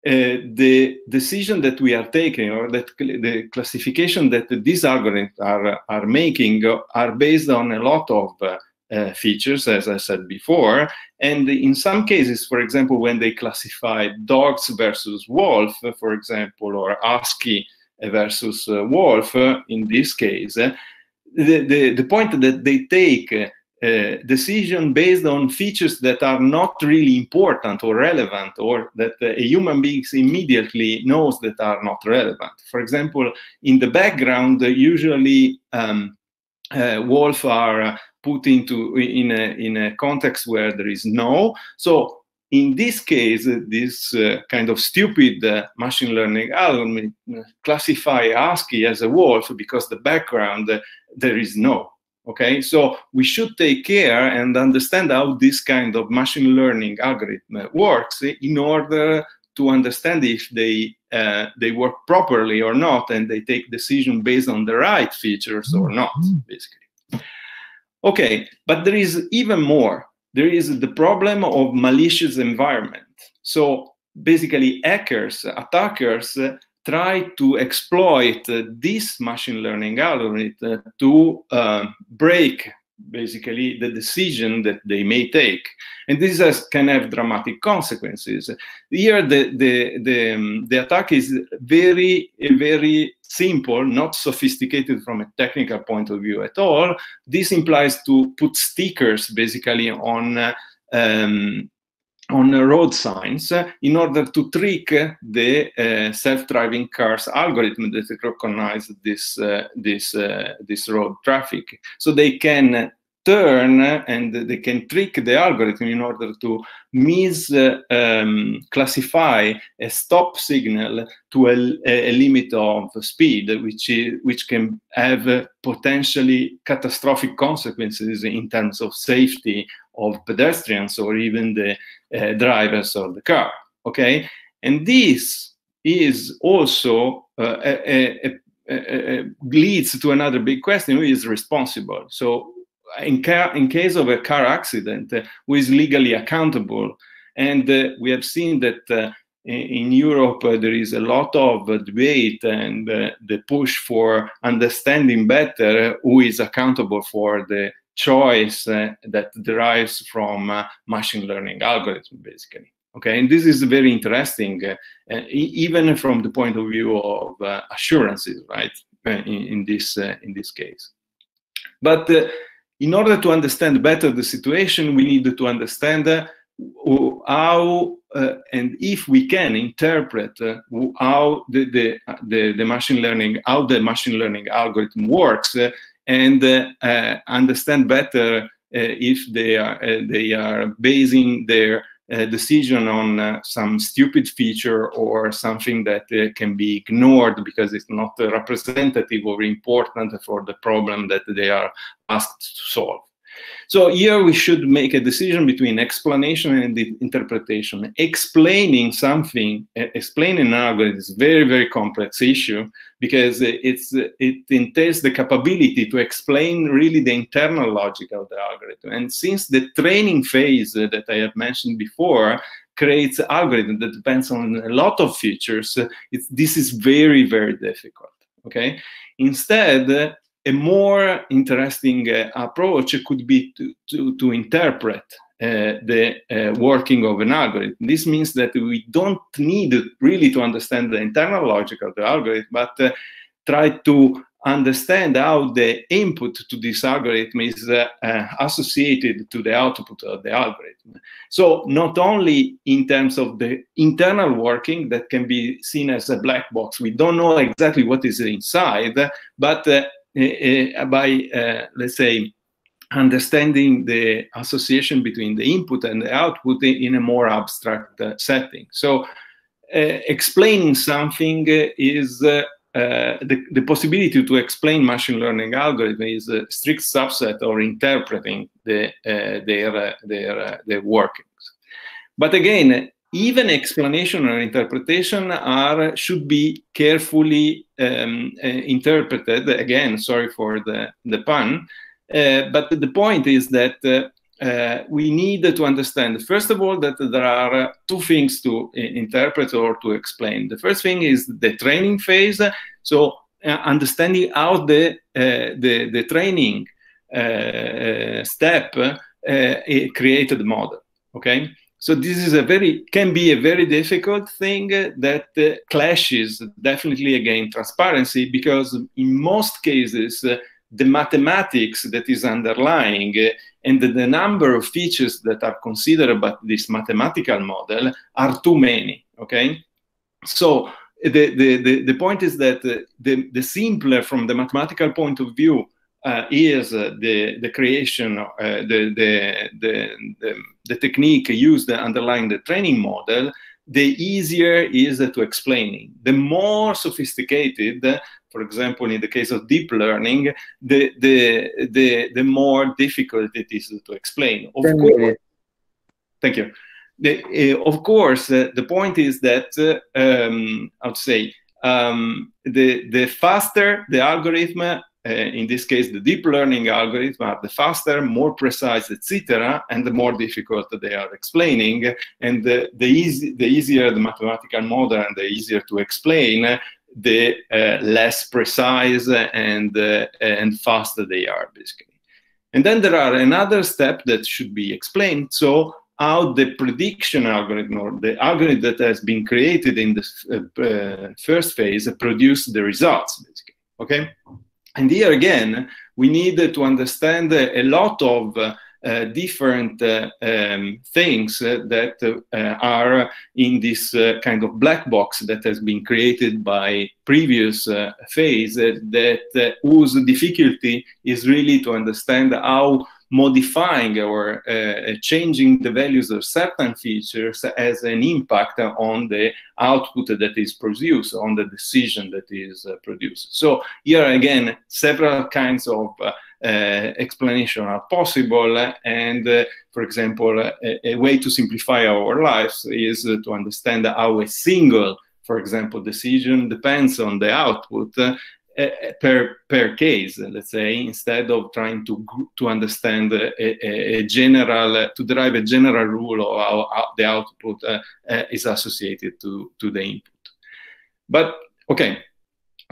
D: uh, the decision that we are taking or that cl the classification that these algorithms are, are making are based on a lot of uh, uh, features, as I said before. And in some cases, for example, when they classify dogs versus wolf, for example, or husky versus uh, wolf, in this case, the, the, the point that they take uh, decision based on features that are not really important or relevant or that a human being immediately knows that are not relevant. For example, in the background, usually um, uh, wolves are put into in a, in a context where there is no. So in this case, this uh, kind of stupid uh, machine learning algorithm classify husky as a wolf because the background uh, there is no. Okay, so we should take care and understand how this kind of machine learning algorithm works in order to understand if they uh, they work properly or not, and they take decision based on the right features or not, mm-hmm. basically. Okay, but there is even more there is the problem of malicious environment. So basically, hackers, attackers try to exploit uh, this machine learning algorithm to uh, break basically the decision that they may take and this has, can have dramatic consequences here the the the, um, the attack is very very simple, not sophisticated from a technical point of view at all. This implies to put stickers basically on uh, um, on road signs in order to trick the uh, self-driving cars algorithm that recognize this uh, this uh, this road traffic, so they can turn and they can trick the algorithm in order to misclassify um, a stop signal to a, a, limit of speed, which, is, which can have potentially catastrophic consequences in terms of safety of pedestrians or even the uh, drivers of the car. Okay, and this is also uh, a, a, leads to another big question: who is responsible? So in, car, in case of a car accident, uh, who is legally accountable. And uh, we have seen that uh, in Europe, uh, there is a lot of debate and the push for understanding better who is accountable for the choice uh, that derives from uh, machine learning algorithm, basically. Okay, and this is very interesting, uh, even from the point of view of assurances, right? In, in, this in this case, but in order to understand better the situation, we need to understand how uh, and if we can interpret uh, how the, the, the, the, machine learning, how the machine learning algorithm works uh, and uh, understand better uh, if they are, uh, they are basing their decision on some stupid feature or something that can be ignored because it's not representative or important for the problem that they are asked to solve. So here we should make a decision between explanation and interpretation. Explaining something, explaining an algorithm is a very, very complex issue because it's, it entails the capability to explain really the internal logic of the algorithm. And since the training phase that I have mentioned before creates algorithm that depends on a lot of features, this is very, very difficult, okay? Instead, a more interesting uh, approach could be to, to, to interpret uh, the uh, working of an algorithm. This means that we don't need really to understand the internal logic of the algorithm, but uh, try to understand how the input to this algorithm is uh, uh, associated to the output of the algorithm. So not only in terms of the internal working that can be seen as a black box, we don't know exactly what is inside, but by, uh, let's say, understanding the association between the input and the output in a more abstract setting. So explaining something is uh, the, the, possibility to explain machine learning algorithm is a strict subset of interpreting the, uh, their, uh, their, their workings. But again, even explanation or interpretation are should be carefully um, uh, interpreted. Again, sorry for the, the pun, uh, but the point is that uh, uh we need to understand, first of all, that there are two things to uh, interpret or to explain. The first thing is the training phase, so uh, understanding how the, the, the training step created the model, okay? So this is a very can be a very difficult thing that uh, clashes definitely again transparency because in most cases uh, the mathematics that is underlying uh, and the, the, number of features that are considered by this mathematical model are too many. Okay, so the the the, the point is that uh, the the simpler from the mathematical point of view uh, is uh, the the creation, uh, the, the, the, the technique used underlying the training model, the easier is to explaining. The more sophisticated, for example, in the case of deep learning, the the the, the more difficult it is to explain. Of course, thank you. The, uh, of course, uh, the point is that uh, um, I would say um, the the faster the algorithm uh, in this case, the deep learning algorithm are the faster, more precise, etc., and the more difficult they are explaining. And the, the, easy, the easier the mathematical model and the easier to explain, the uh, less precise and, uh, and faster they are, basically. And then there are another step that should be explained. So how the prediction algorithm or the algorithm that has been created in the uh, first phase produce the results, basically. Okay. And here again, we need to understand a lot of uh, different uh, um, things uh, that uh, are in this uh, kind of black box that has been created by previous uh, phase that whose difficulty is really to understand how modifying or uh, changing the values of certain features has an impact on the output that is produced, on the decision that is uh, produced. So here again, several kinds of uh, uh explanation are possible and uh, for example a, a, way to simplify our lives is to understand how a single for example decision depends on the output per per case, let's say, instead of trying to to understand a, a, a general to derive a general rule of how, how the output uh, uh, is associated to to the input. But okay,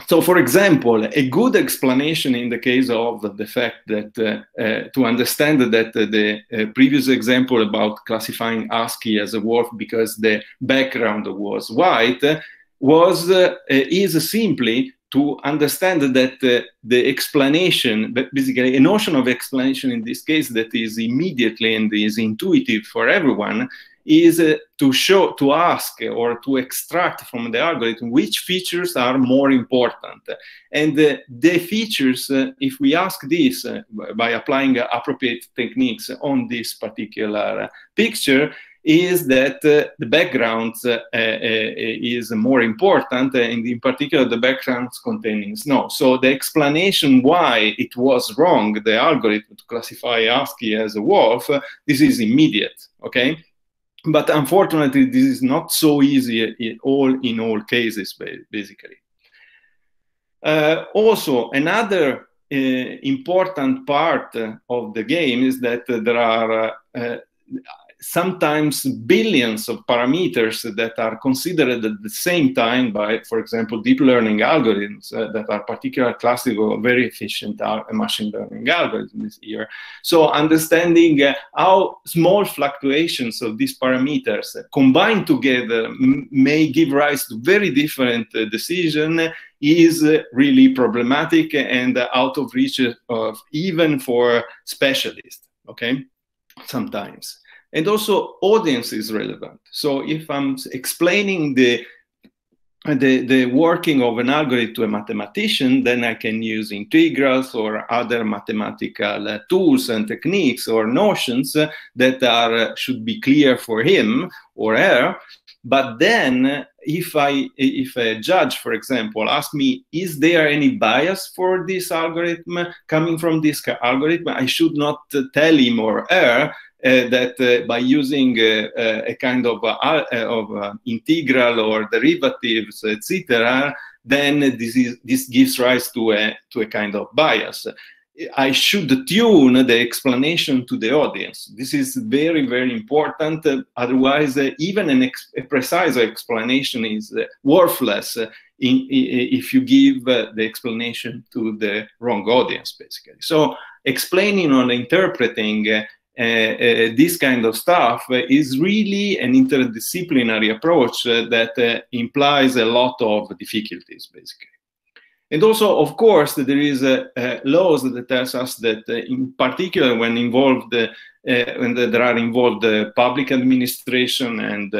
D: so for example, a good explanation in the case of the fact that uh, to understand that the previous example about classifying husky as a wolf because the background was white was is simply to understand that uh, the explanation, basically a notion of explanation in this case that is immediately and is intuitive for everyone, is uh, to show, to ask or to extract from the algorithm which features are more important. And uh, the features, uh, if we ask this uh, by applying appropriate techniques on this particular picture, is that uh, the background uh, uh, is more important, and in particular, the backgrounds containing snow. So the explanation why it was wrong, the algorithm to classify husky as a wolf, this is immediate, okay? But unfortunately, this is not so easy in all, in all cases, basically. Uh, also, another uh, important part of the game is that there are uh, sometimes billions of parameters that are considered at the same time by, for example, deep learning algorithms uh, that are particular classical, very efficient uh, machine learning algorithms here. So understanding uh, how small fluctuations of these parameters combined together may give rise to very different uh, decisions is really problematic and out of reach of even for specialists, okay, sometimes and also audience is relevant. So if I'm explaining the the, the working of an algorithm to a mathematician, then I can use integrals or other mathematical uh, tools and techniques or notions uh, that are uh, should be clear for him or her. But then, if I if a judge, for example, asks me, is there any bias for this algorithm coming from this algorithm? I should not tell him or her that uh, by using uh, a kind of, of integral or derivatives, etc., then this, is, this gives rise to a, to a kind of bias. I should tune the explanation to the audience. This is very, very important. Uh, otherwise, uh, even an ex a precise explanation is uh, worthless in, in, if you give the explanation to the wrong audience, basically. So explaining or interpreting uh, uh, this kind of stuff is really an interdisciplinary approach uh, that implies a lot of difficulties, basically. And also, of course, there is uh, uh, laws that tells us that, uh, in particular, when involved, when there are involved public administration and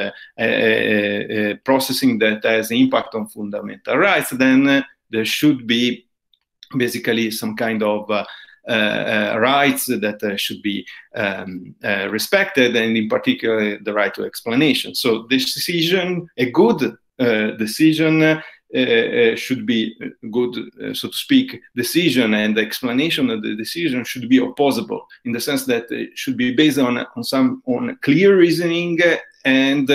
D: processing that has impact on fundamental rights, then there should be basically some kind of uh, uh, rights that uh, should be um, respected, and in particular the right to explanation. So this decision, a good decision, uh, uh, should be good, uh, so to speak, decision and the explanation of the decision should be opposable in the sense that it should be based on, on some on clear reasoning and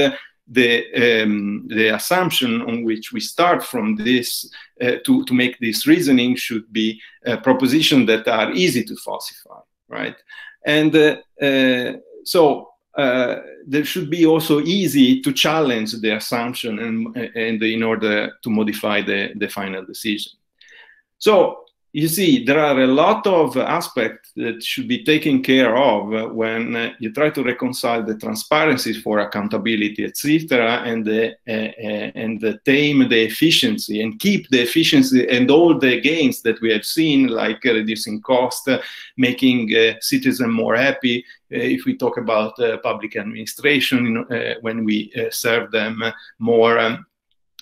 D: the um, the assumption on which we start from this uh, to to make this reasoning should be uh, propositions that are easy to falsify, right? And uh, uh so uh, there should be also easy to challenge the assumption and and in order to modify the the final decision. So you see, there are a lot of aspects that should be taken care of when uh, you try to reconcile the transparency for accountability, etc., and the, uh, uh, and the tame the efficiency and keep the efficiency and all the gains that we have seen, like reducing cost, making uh, citizens more happy. Uh, if we talk about uh, public administration, when we serve them more. Um, uh, uh,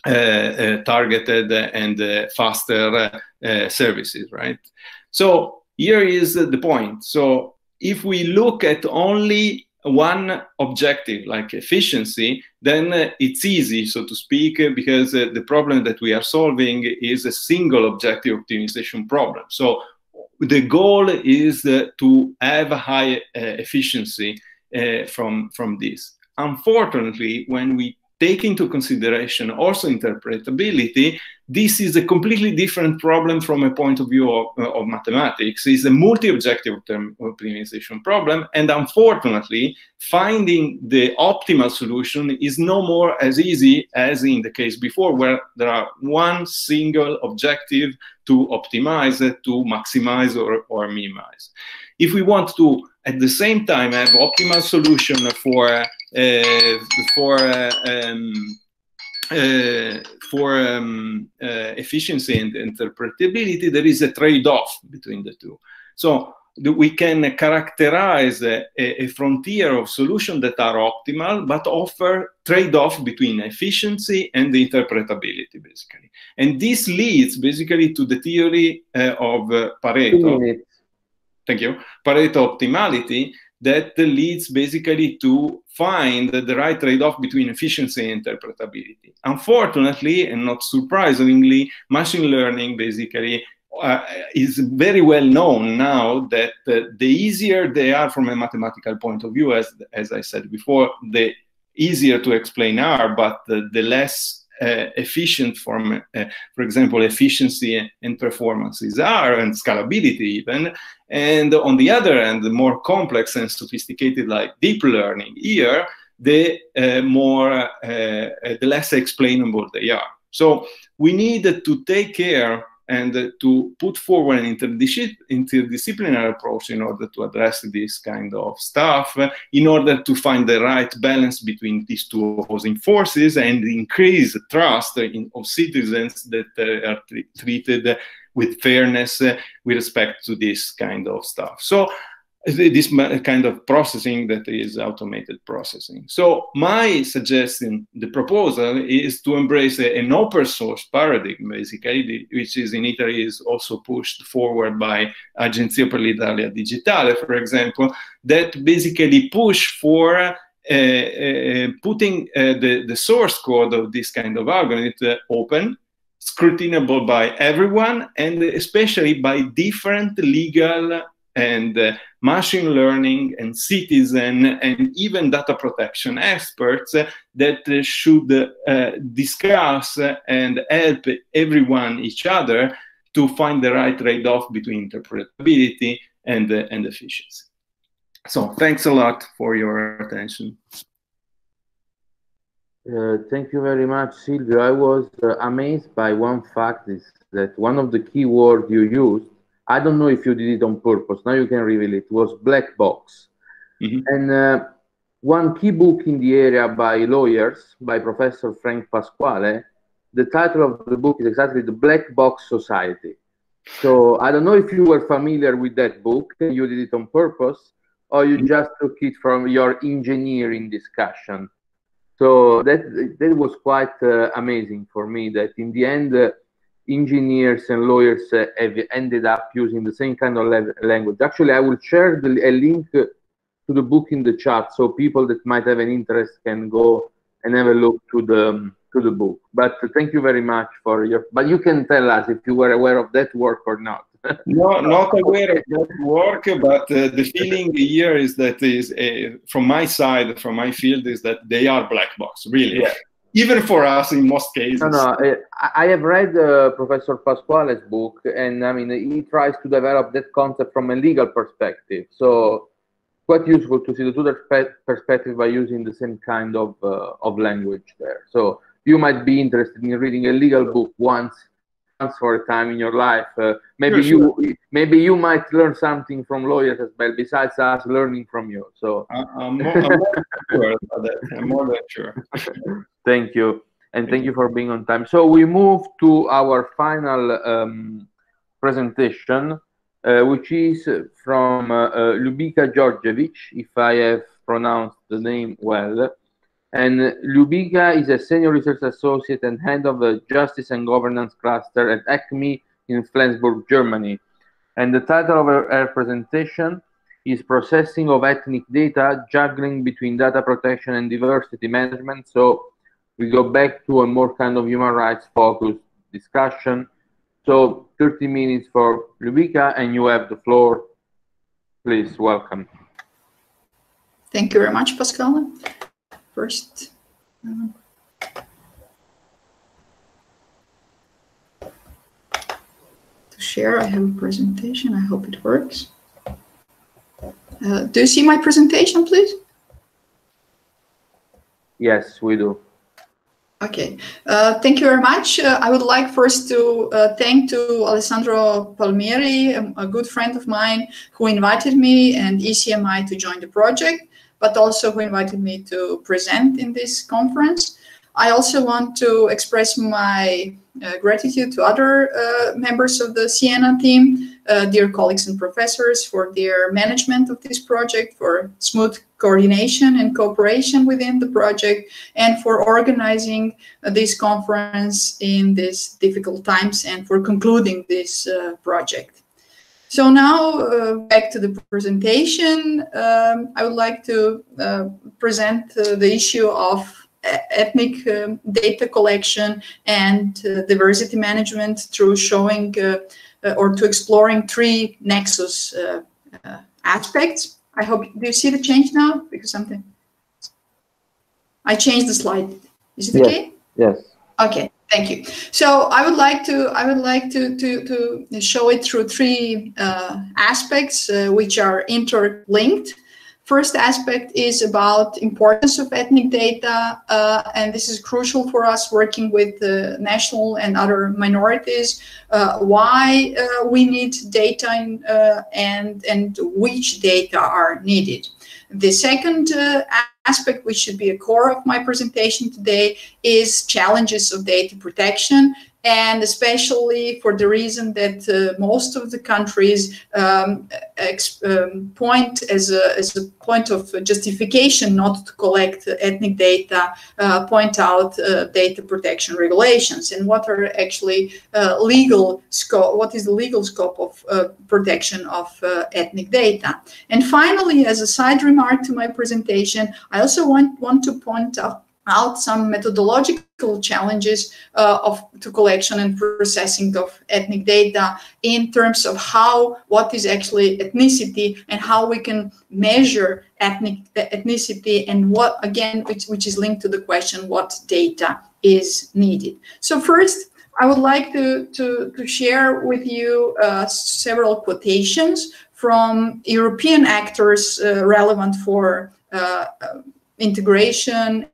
D: targeted and uh, faster services, right? So here is the point. So if we look at only one objective like efficiency, then uh, it's easy, so to speak, because uh, the problem that we are solving is a single objective optimization problem. So the goal is uh, to have a high efficiency from, from this. Unfortunately, when we take into consideration also interpretability, this is a completely different problem from a point of view of, uh, of mathematics. It's a multi-objective term optimization problem, and unfortunately, finding the optimal solution is no more as easy as in the case before, where there are one single objective to optimize, to maximize or, or minimize. If we want to, at the same time, I have optimal solution for uh, for uh, um, uh, for um, uh, efficiency and interpretability, there is a trade-off between the two. So we can characterize a, a, frontier of solutions that are optimal, but offer trade-off between efficiency and interpretability, basically. And this leads basically to the theory uh, of uh, Pareto. Thank you. Pareto optimality, that leads basically to find the right trade-off between efficiency and interpretability. Unfortunately, and not surprisingly, machine learning basically uh, is very well known now that uh, the easier they are from a mathematical point of view, as, as I said before, the easier to explain are, but the, the less efficient from, uh, for example, efficiency and performances are, and scalability even. And on the other hand, the more complex and sophisticated like deep learning here, the uh, more, uh, the less explainable they are. So we need to take care and to put forward an interdisciplinary approach in order to address this kind of stuff, in order to find the right balance between these two opposing forces and increase trust in, of citizens that uh, are treated with fairness uh, with respect to this kind of stuff. So this kind of processing that is automated processing. So my suggestion, the proposal is to embrace a, an open source paradigm, basically, which is in Italy is also pushed forward by Agenzia per l'Italia Digitale, for example, that basically push for uh, uh, putting uh, the, the source code of this kind of algorithm open, scrutinable by everyone, and especially by different legal and uh, machine learning and citizen and even data protection experts uh, that uh, should uh, discuss and help everyone each other to find the right trade-off between interpretability and, uh, and efficiency. So thanks a lot for your attention.
B: Uh, thank you very much, Silvio. I was amazed by one fact is that one of the key words you used I don't know if you did it on purpose. Now you can reveal it. it was Black Box. Mm-hmm. And uh, one key book in the area by lawyers, by Professor Frank Pasquale, the title of the book is exactly The Black Box Society. So I don't know if you were familiar with that book and you did it on purpose, or you just took it from your engineering discussion. So that that was quite uh, amazing for me. That in the end, uh, engineers and lawyers uh, have ended up using the same kind of language. Actually, I will share the, a link to the book in the chat so people that might have an interest can go and have a look to the to the book. But thank you very much for your. But you can tell us if you were aware of that work or not.
D: no, not aware of that work, but uh, the feeling here is that is uh, from my side, from my field, is that they are black box, really. Yeah even for us in most cases.
B: No, no, eh, I have read uh, Professor Pasquale's book, and I mean, he tries to develop that concept from a legal perspective. So, quite useful to see the two perspectives by using the same kind of uh, of language there. So, you might be interested in reading a legal book once for a time in your life. Uh, maybe sure, you maybe you might learn something from lawyers as well, besides us learning from you. So
D: I'm, more, I'm more sure about that. I'm more than sure.
B: thank you, and thank you for being on time. So we move to our final um, presentation, uh, which is from uh, uh Ljubica Đorđević, if I have pronounced the name well. And Ljubica is a senior research associate and head of the Justice and Governance Cluster at ECMI in Flensburg, Germany. And the title of her, her presentation is Processing of Ethnic Data, Juggling Between Data Protection and Diversity Management. So we go back to a more kind of human rights focused discussion. So 30 minutes for Ljubica, and you have the floor. Please, welcome.
E: Thank you very much, Pasquale first. Um, to share, I have a presentation. I hope it works. Uh, do you see my presentation, please?
B: Yes, we do.
E: Okay, uh, thank you very much. Uh, I would like first to uh, thank to Alessandro Palmieri, a, a, good friend of mine, who invited me and ECMI to join the project but also who invited me to present in this conference. I also want to express my uh, gratitude to other uh, members of the Siena team, uh, dear colleagues and professors, for their management of this project, for smooth coordination and cooperation within the project, and for organizing uh, this conference in these difficult times and for concluding this uh, project. So now uh, back to the presentation. Um, I would like to present the issue of ethnic um, data collection and uh, diversity management through showing uh, uh, or to exploring three nexus uh, uh, aspects. I hope, do you see the change now? Because something, I changed the slide. Is it
B: yes.
E: okay?
B: Yes.
E: Okay, thank you. So I would like to, I would like to, to, to show it through three uh, aspects which are interlinked. First aspect is about importance of ethnic data, uh, and this is crucial for us working with uh, national and other minorities. Uh, why uh, we need data in, uh, and and which data are needed. The second uh, aspect, which should be a core of my presentation today, is challenges of data protection and especially for the reason that uh, most of the countries um, um, point as a, as a point of justification not to collect ethnic data, uh, point out uh, data protection regulations and what are actually uh, legal scope, what is the legal scope of uh, protection of uh, ethnic data. And finally, as a side remark to my presentation, I also want, want to point out out some methodological challenges uh, of to collection and processing of ethnic data in terms of how what is actually ethnicity and how we can measure ethnic ethnicity and what again which, which is linked to the question what data is needed. So first I would like to, to, to share with you uh, several quotations from European actors uh, relevant for uh, integration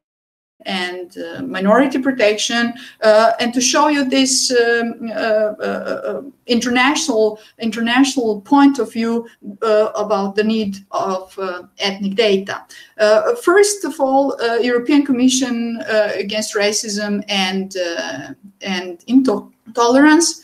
E: and uh, minority protection, uh, and to show you this um, uh, uh, uh international international point of view uh, about the need of uh, ethnic data. Uh, first of all, uh, European Commission against Racism and and Intolerance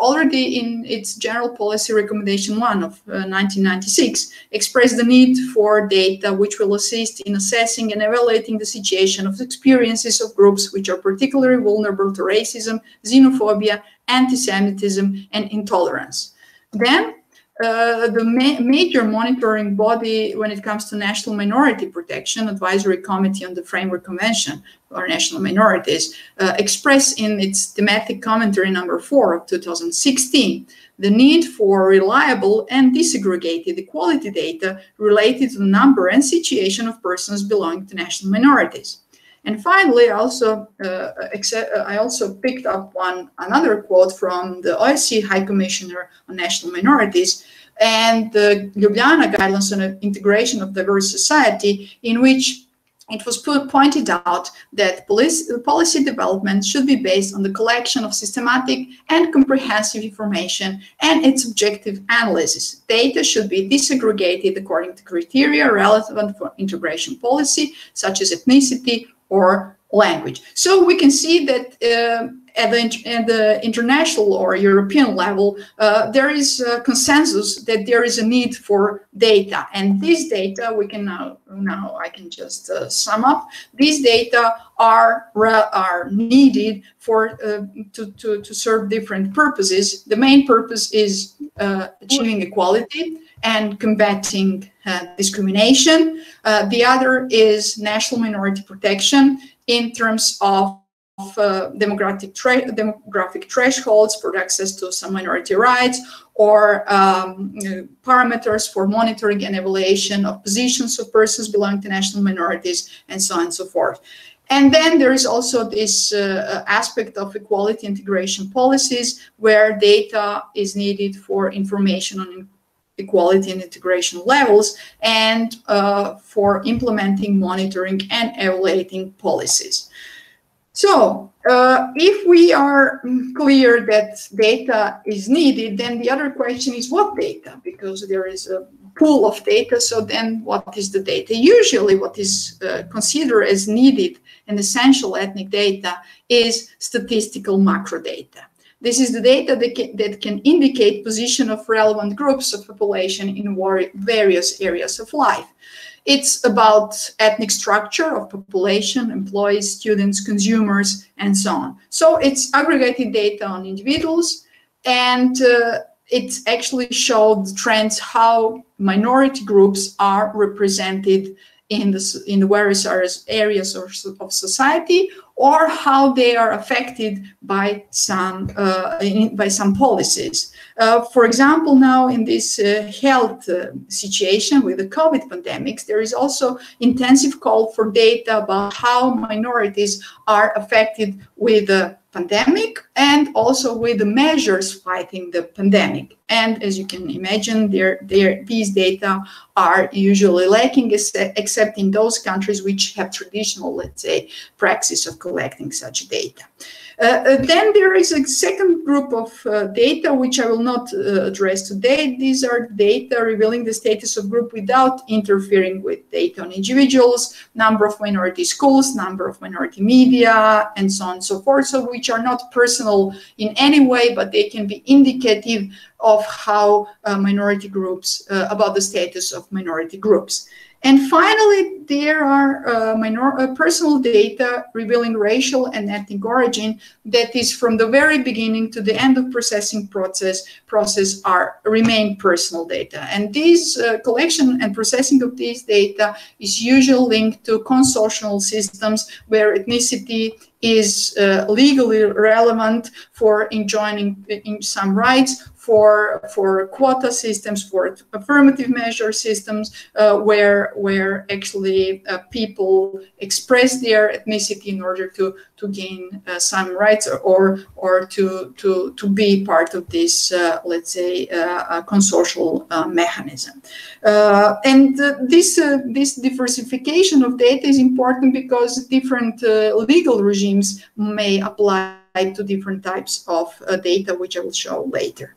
E: already in its general policy recommendation 1 of uh, 1996 expressed the need for data which will assist in assessing and evaluating the situation of experiences of groups which are particularly vulnerable to racism, xenophobia, anti-Semitism, and intolerance. Then uh, the ma major monitoring body when it comes to national minority protection, Advisory Committee on the Framework Convention for National Minorities, uh, expressed in its thematic commentary number four of 2016 the need for reliable and disaggregated equality data related to the number and situation of persons belonging to national minorities. And finally, I also uh, uh, I also picked up one another quote from the OSCE High Commissioner on National Minorities and the Ljubljana Guidelines on Integration of Diverse Society, in which it was pointed out that police, policy development should be based on the collection of systematic and comprehensive information and its objective analysis. Data should be disaggregated according to criteria relevant for integration policy, such as ethnicity, or language. So we can see that uh, at, the, at, the, international or European level, uh, there is a consensus that there is a need for data. And this data, we can now, now I can just uh, sum up, these data are, are needed for uh, to, to, to serve different purposes. The main purpose is uh, achieving equality and combating uh, discrimination. Uh, the other is national minority protection in terms of uh, demographic, demographic thresholds for access to some minority rights or um, parameters for monitoring and evaluation of positions of persons belonging to national minorities and so on and so forth. And then there is also this uh, aspect of equality integration policies where data is needed for information on equality and integration levels and uh, for implementing, monitoring, and evaluating policies. So uh, if we are clear that data is needed, then the other question is what data? Because there is a pool of data, so then what is the data? Usually what is uh, considered as needed and essential ethnic data is statistical macro data. This is the data that can, that can indicate position of relevant groups of population in various areas of life. It's about ethnic structure of population, employees, students, consumers, and so on. So it's aggregated data on individuals, and uh, it actually showed trends how minority groups are represented in the, in the various areas of society or how they are affected by some uh, in, by some policies. Uh, for example, now in this uh, health uh, situation with the COVID pandemics, there is also intensive call for data about how minorities are affected with the pandemic and also with the measures fighting the pandemic. And as you can imagine, these data are usually lacking, except in those countries which have traditional, let's say, practice of collecting such data. Uh, uh, then there is a second group of uh, data which I will not address today. These are data revealing the status of group without interfering with data on individuals, number of minority schools, number of minority media, and so on and so forth. So which are not personal in any way, but they can be indicative of how uh, minority groups, uh, about the status of minority groups. And finally, there are uh, minor, uh, personal data revealing racial and ethnic origin that is from the very beginning to the end of processing process process are remain personal data. And this uh, collection and processing of these data is usually linked to consocial systems where ethnicity is uh, legally relevant for enjoining in some rights for for quota systems, for affirmative measure systems, uh, where where actually uh, people express their ethnicity in order to to gain uh, some rights or or to to to be part of this, uh, let's say, uh, consocial uh, mechanism. and this this diversification of data is important because different legal regimes may apply to different types of data, which I will show later.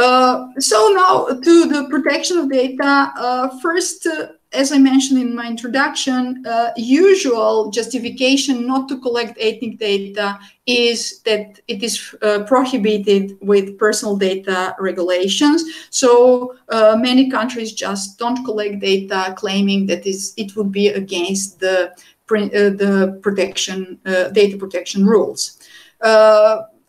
E: Uh, so now to the protection of data. Uh, first, uh, as I mentioned in my introduction, uh, usual justification not to collect ethnic data is that it is uh, prohibited with personal data regulations. So uh, many countries just don't collect data, claiming that is it would be against the the protection data protection rules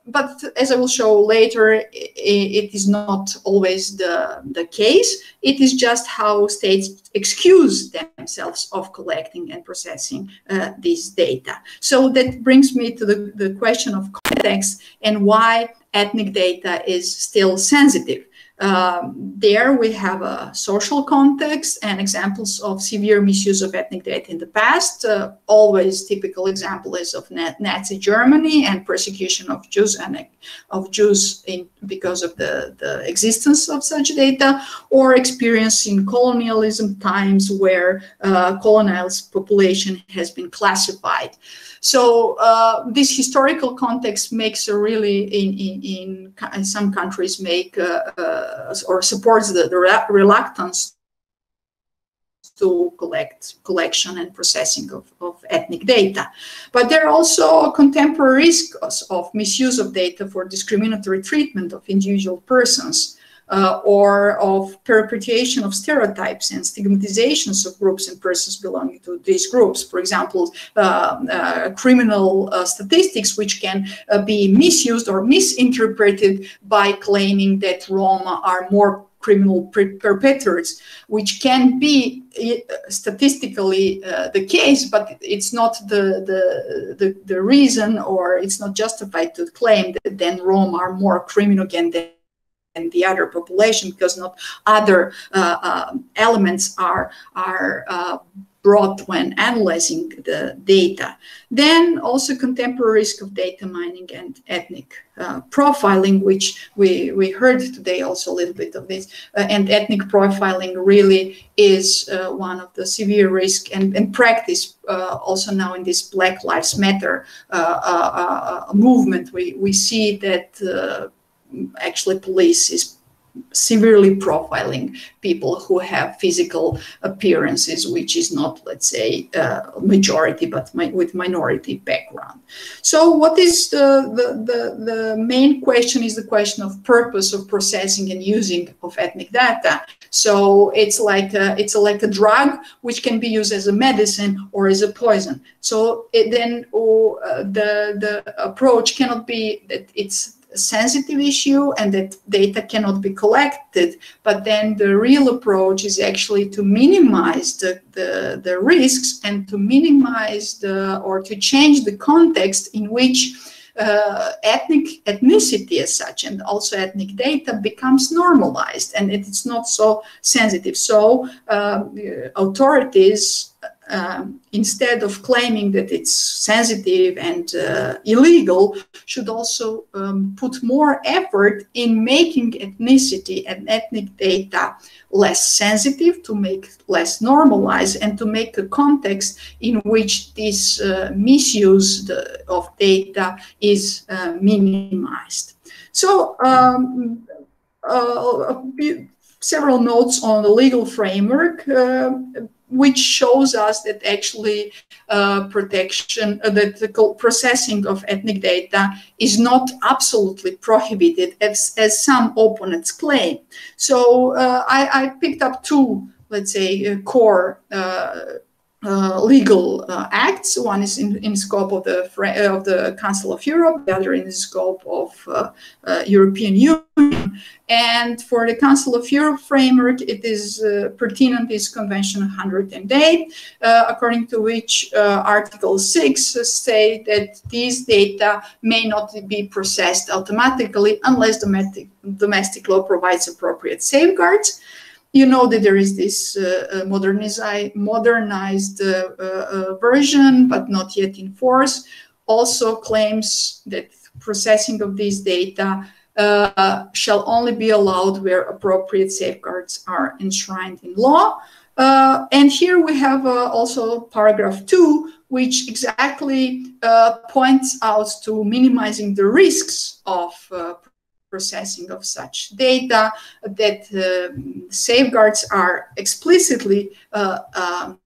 E: but as I will show later, it is not always the, the case. It is just how states excuse themselves of collecting and processing uh, these data. So that brings me to the, the question of context and why ethnic data is still sensitive. Um, there we have a social context and examples of severe misuse of ethnic data in the past. Uh, always typical example is of Nazi Germany and persecution of Jews and of Jews in, because of the, the existence of such data, or experience in colonialism times where uh, colonized population has been classified. So uh, this historical context makes a really in in, in, some countries make uh, uh, or supports the, the reluctance to collect collection and processing of, of ethnic data. But there are also contemporary risks of misuse of data for discriminatory treatment of individual persons uh, or of perpetuation of stereotypes and stigmatizations of groups and persons belonging to these groups. For example, uh, uh, criminal uh, statistics, which can uh, be misused or misinterpreted by claiming that Roma are more criminal perpetrators, which can be uh, statistically uh, the case, but it's not the, the, the, the, reason or it's not justified to claim that then Roma are more criminogen than and the other population because not other uh, uh, elements are are uh, brought when analyzing the data. Then also contemporary risk of data mining and ethnic uh, profiling, which we, we heard today also a little bit of this. Uh, and ethnic profiling really is uh, one of the severe risk and, and practice uh, also now in this Black Lives Matter uh, uh, movement. We, we see that actually police is severely profiling people who have physical appearances, which is not, let's say, uh, majority, but with minority background. So what is the, the, the, the, main question is the question of purpose of processing and using of ethnic data. So it's like a, it's a, like a drug which can be used as a medicine or as a poison. So it, then oh, uh, the, the approach cannot be that it's sensitive issue and that data cannot be collected. But then the real approach is actually to minimize the, the, the risks and to minimize the or to change the context in which uh, ethnic ethnicity as such and also ethnic data becomes normalized and it's not so sensitive. So um, authorities um, instead of claiming that it's sensitive and uh, illegal, should also um, put more effort in making ethnicity and ethnic data less sensitive, to make less normalized, and to make a context in which this uh, misuse of data is uh, minimized. So, um, uh, several notes on the legal framework uh, which shows us that actually uh, protection, uh, that the processing of ethnic data is not absolutely prohibited as, as some opponents claim. So uh, I, I, picked up two, let's say, uh, core uh, legal uh, acts. One is in, in scope of the uh, of the Council of Europe, the other in the scope of uh, European Union. And for the Council of Europe framework, it is pertinent is Convention 108, according to which Article 6 say that these data may not be processed automatically unless domestic domestic law provides appropriate safeguards you know that there is this uh, uh modernized, uh, uh, version, but not yet in force, also claims that processing of these data uh, shall only be allowed where appropriate safeguards are enshrined in law. Uh, and here we have also paragraph two, which exactly points out to minimizing the risks of processing of such data, that uh, safeguards are explicitly uh, um,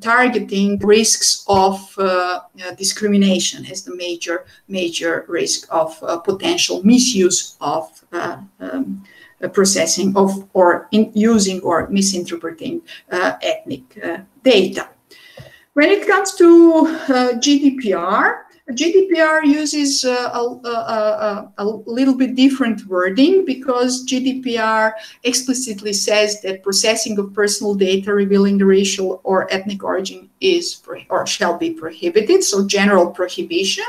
E: targeting risks of uh, uh, discrimination as the major major risk of uh, potential misuse of uh, um, processing of or in using or misinterpreting ethnic data. When it comes to GDPR, GDPR uses uh, a, a, a, little bit different wording because GDPR explicitly says that processing of personal data revealing the racial or ethnic origin is or shall be prohibited, so general prohibition.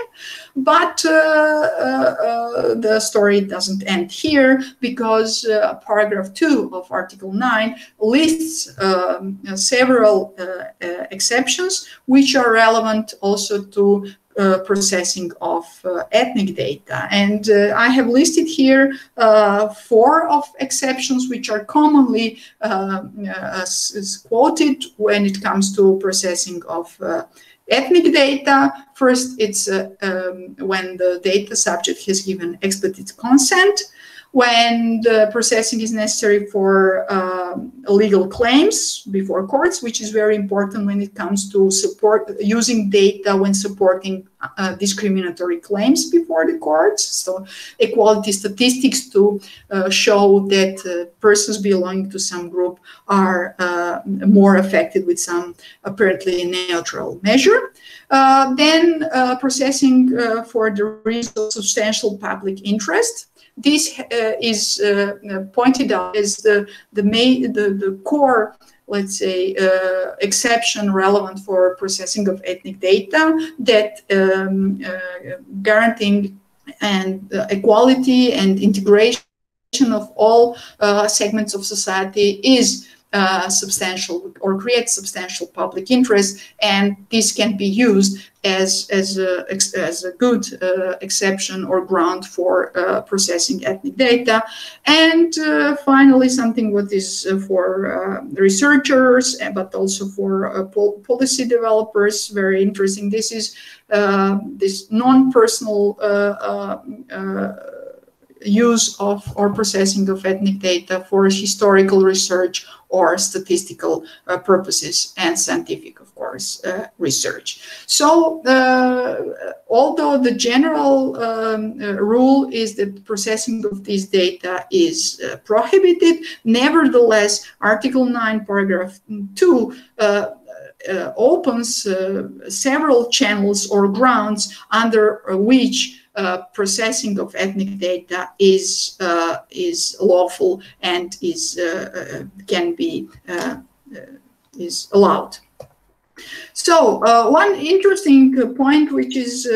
E: But uh, uh, uh the story doesn't end here because uh, paragraph 2 of Article 9 lists um, several uh, exceptions which are relevant also to uh, processing of uh, ethnic data. And uh, I have listed here uh, four of exceptions which are commonly uh, quoted when it comes to processing of ethnic data. First, it's um, when the data subject has given explicit consent when the processing is necessary for um, legal claims before courts, which is very important when it comes to support using data when supporting uh, discriminatory claims before the courts. So equality statistics to uh, show that uh, persons belonging to some group are uh, more affected with some apparently neutral measure. Uh, then uh, processing for the reason of substantial public interest. This is pointed out as the the main the, the core let's say, uh, exception relevant for processing of ethnic data that um, uh, guaranteeing and uh, equality and integration of all segments of society is uh, substantial or create substantial public interest, and this can be used as as a, as a good uh, exception or ground for uh, processing ethnic data. And uh, finally, something what is uh, for researchers, but also for po policy developers, very interesting. This is this non-personal use of or processing of ethnic data for historical research or statistical uh, purposes and scientific, of course, uh, research. So, uh, although the general um, uh, rule is that processing of this data is uh, prohibited, nevertheless, Article 9, paragraph 2 uh, opens several channels or grounds under which uh, processing of ethnic data is uh, is lawful and is uh, uh can be uh, is allowed. So one interesting point, which is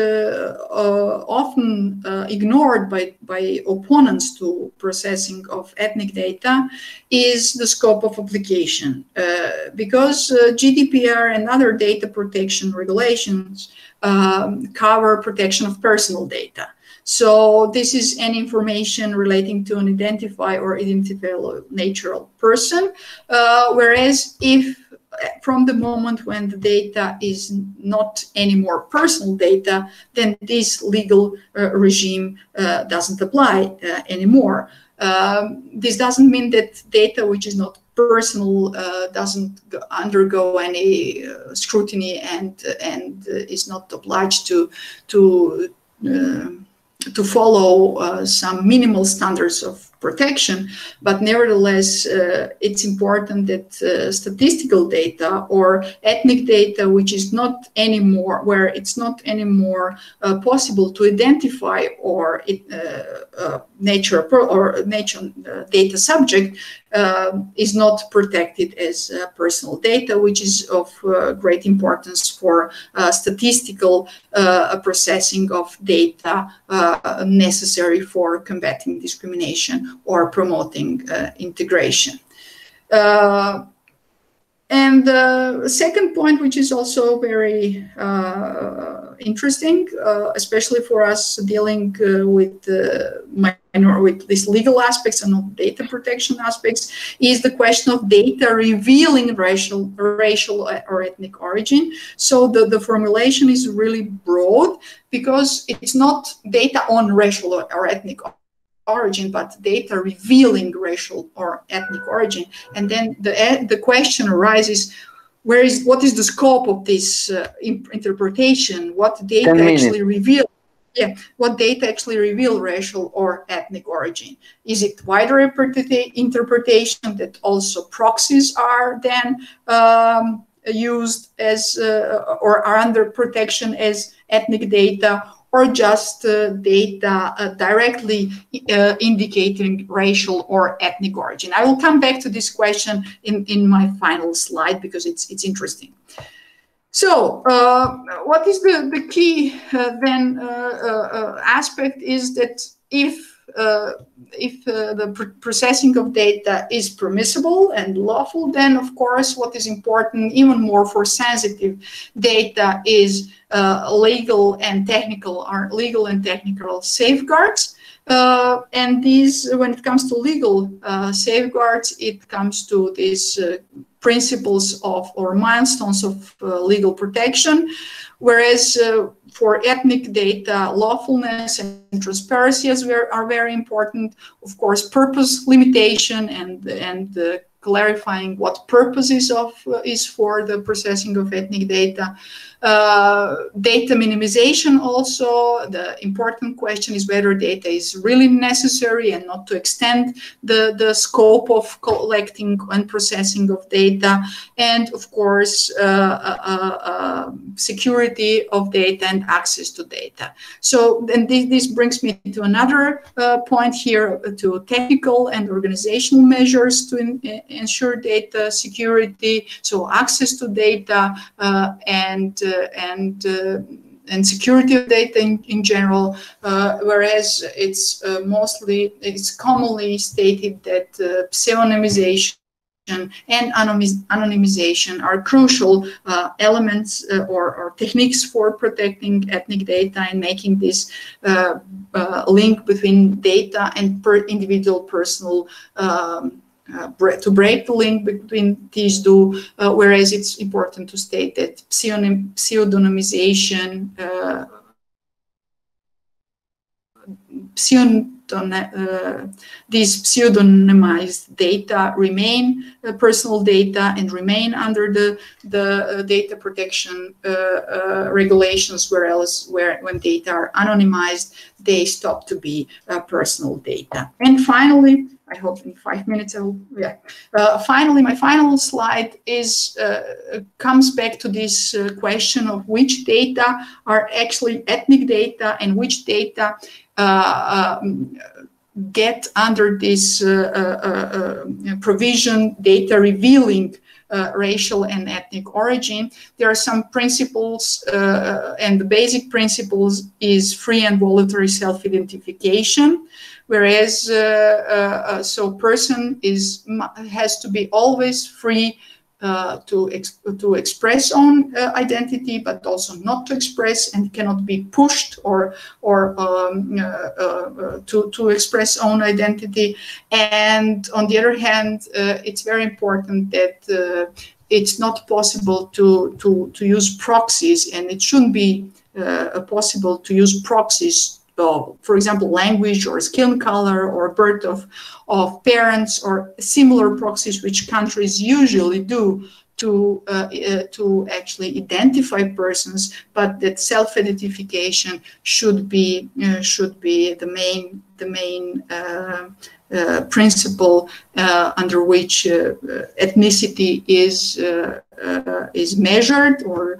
E: often ignored by by opponents to processing of ethnic data, is the scope of application, because GDPR and other data protection regulations um, cover protection of personal data. So this is any information relating to an identify or identifiable natural person. Uh, whereas if from the moment when the data is not anymore personal data, then this legal uh, regime uh, doesn't apply uh, anymore. Um, this doesn't mean that data which is not personal uh, doesn't undergo any uh, scrutiny and and uh, is not obliged to to uh, to follow uh, some minimal standards of protection, but nevertheless, uh, it's important that uh, statistical data or ethnic data, which is not anymore, where it's not anymore uh, possible to identify or uh, uh, nature or nature uh, data subject, is not protected as personal data, which is of great importance for statistical processing of data necessary for combating discrimination or promoting uh, integration. Uh, and the second point, which is also very uh, interesting, especially for us dealing with minor with these legal aspects and data protection aspects, is the question of data revealing racial, racial or ethnic origin. So the, the formulation is really broad because it's not data on racial or ethnic origin, but data revealing racial or ethnic origin. And then the, the question arises, where is what is the scope of this uh, interpretation? What data actually reveal? Yeah, what data actually reveal racial or ethnic origin? Is it wider interpretation that also proxies are then um, used as uh, or are under protection as ethnic data, or just uh, data uh, directly uh, indicating racial or ethnic origin? I will come back to this question in, in my final slide because it's, it's interesting. So, uh, what is the, the key uh, then uh, aspect is that if if uh, the pr processing of data is permissible and lawful, then of course what is important even more for sensitive data is uh, legal and technical are legal and technical safeguards. Uh, and these, when it comes to legal uh, safeguards, it comes to these uh, principles of or milestones of legal protection. Whereas for ethnic data, lawfulness and transparency are very important. Of course, purpose limitation and, and clarifying what purposes of uh, is for the processing of ethnic data. Uh, data minimization also, the important question is whether data is really necessary and not to extend the, the scope of collecting and processing of data. And of course, uh, uh, uh, uh security of data and access to data. So then this, this brings me to another point here to technical and organizational measures to in, ensure data security. So access to data and and uh, and security of data in, in general, uh, whereas it's uh, mostly, it's commonly stated that uh, pseudonymization and anonymization are crucial uh, elements uh, or, or, techniques for protecting ethnic data and making this uh, link between data and per individual personal um, uh, to break the link between these two, uh, whereas it's important to state that pseudonym, pseudonymization, uh, uh, these pseudonymized data remain uh, personal data and remain under the the uh, data protection regulations whereas where when data are anonymized they stop to be personal data. And finally I hope in five minutes I will, yeah. Uh, finally, my final slide is uh, comes back to this uh, question of which data are actually ethnic data and which data uh, um, get under this uh, uh, provision data revealing uh, racial and ethnic origin. There are some principles, uh, and the basic principles is free and voluntary self-identification whereas uh, uh, uh, so person is has to be always free uh, to ex to express own uh, identity, but also not to express and cannot be pushed or or um, uh, to to express own identity. And on the other hand, it's very important that it's not possible to to to use proxies, and it shouldn't be possible to use proxies for example, language or skin color or birth of, of parents or similar proxies which countries usually do to uh, uh, to actually identify persons, but that self-identification should be uh, should be the main the main uh, uh, principle uh, under which ethnicity is is measured, or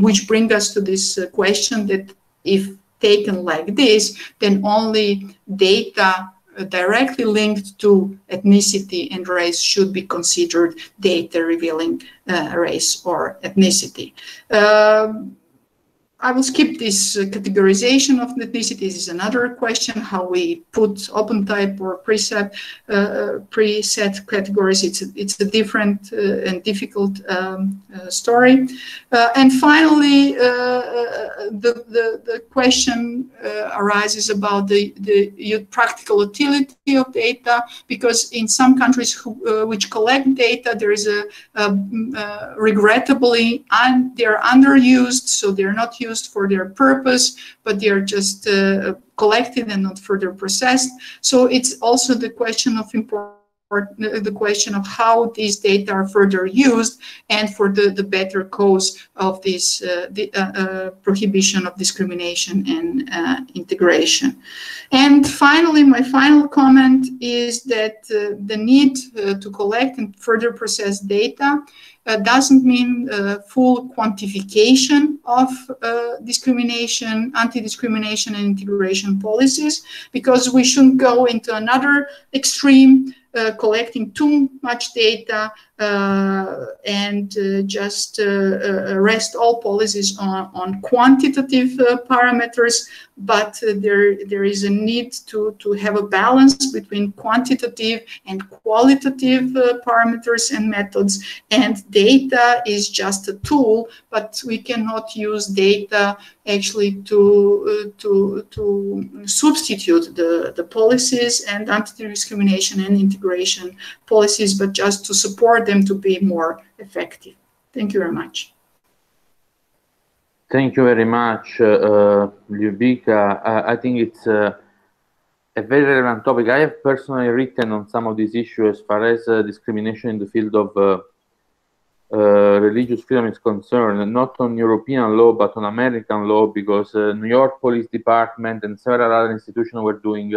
E: which brings us to this question that if taken like this, then only data directly linked to ethnicity and race should be considered data revealing uh, race or ethnicity. Um, I will skip this uh, categorization of ethnicity. This is another question, how we put open type or preset, uh, preset categories. It's a, it's a different uh, and difficult um, uh, story. Uh, and finally, uh, the, the, the, question arises about the, the practical utility of data, because in some countries who, which collect data, there is a, a regrettably, un, they're underused, so they're not used used for their purpose, but they are just uh, collected and not further processed. So it's also the question of important the question of how these data are further used and for the, the better cause of this uh, the, uh, uh, prohibition of discrimination and uh, integration. And finally, my final comment is that uh, the need to collect and further process data uh, doesn't mean uh, full quantification of uh, discrimination, anti-discrimination and integration policies, because we shouldn't go into another extreme uh, collecting too much data Uh, and uh, just uh, uh, rest all policies on, on quantitative parameters, but there, there is a need to, to have a balance between quantitative and qualitative parameters and methods. And data is just a tool, but we cannot use data actually to, to, to substitute the, the policies and anti-discrimination and integration policies, but just to support them to be more effective. Thank you very much.
B: Thank you very much, uh, uh, I think it's uh, a very relevant topic. I have personally written on some of these issues as far as uh, discrimination in the field of uh, uh, religious freedom is concerned, not on European law, but on American law, because New York Police Department and several other institutions were doing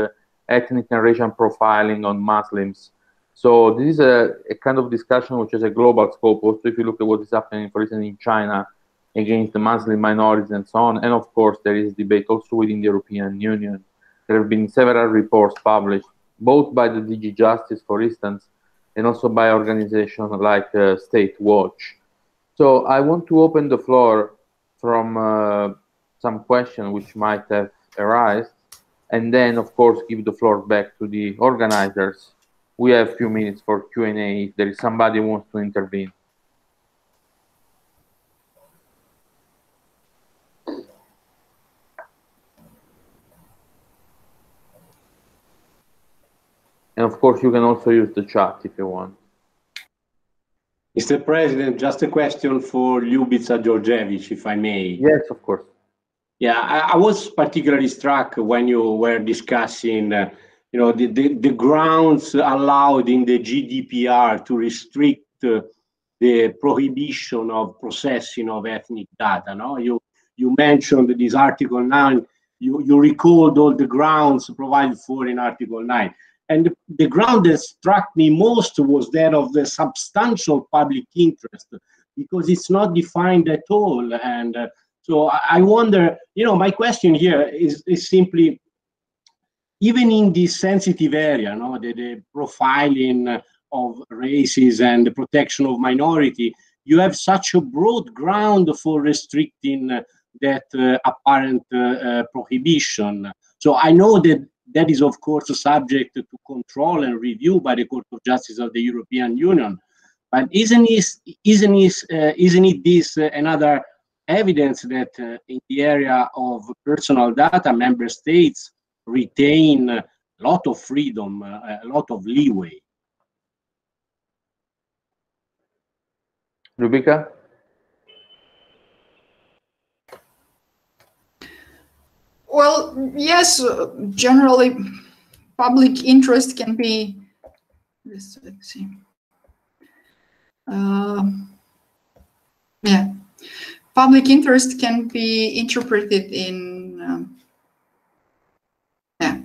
B: ethnic and racial profiling on Muslims. So this is a, a, kind of discussion which has a global scope. Also, if you look at what is happening, for instance, in China against the Muslim minorities and so on, and of course there is debate also within the European Union. There have been several reports published, both by the DG Justice, for instance, and also by organizations like uh, Statewatch. So I want to open the floor from uh, some question which might have arisen, and then of course give the floor back to the organizers. We have a few minutes for Q&A if there is somebody who wants to intervene. And of course, you can also use the chat if you want.
F: Mr. President, just a question for Ljubica Đorđević, if I may.
B: Yes, of course.
F: Yeah, I, I was particularly struck when you were discussing, uh, you know, the, the, the, grounds allowed in the GDPR to restrict uh, the prohibition of processing of ethnic data. No, you you mentioned this Article Nine. You you recalled all the grounds provided for in Article Nine. And the ground that struck me most was that of the substantial public interest, because it's not defined at all. And uh, so I wonder, you know, my question here is, is simply, even in this sensitive area, no, the, the profiling of races and the protection of minority, you have such a broad ground for restricting that uh, apparent uh, uh prohibition. So I know that that is, of course, subject to control and review by the Court of Justice of the European Union. But isn't isn't uh, isn't it this uh, another evidence that uh, in the area of personal data, member states retain a lot of freedom, uh, a lot of leeway?
B: Ljubica?
E: Well, yes, generally public interest can be, let's see. Uh, yeah, public interest can be interpreted in, um, yeah.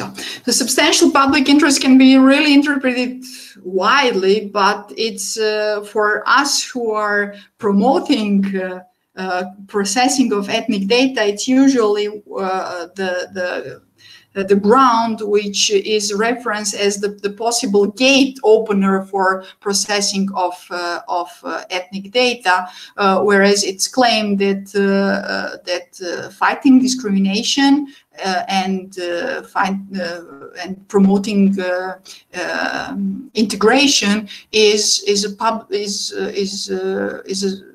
E: So the substantial public interest can be really interpreted widely, but it's uh, for us who are promoting uh, uh, processing of ethnic data, it's usually uh, the, the Uh, the ground which is referenced as the, the possible gate opener for processing of, uh, of uh, ethnic data, uh, whereas it's claimed that, uh, uh, that fighting discrimination and, find, and promoting um, integration is, is, a pub, is, is, is a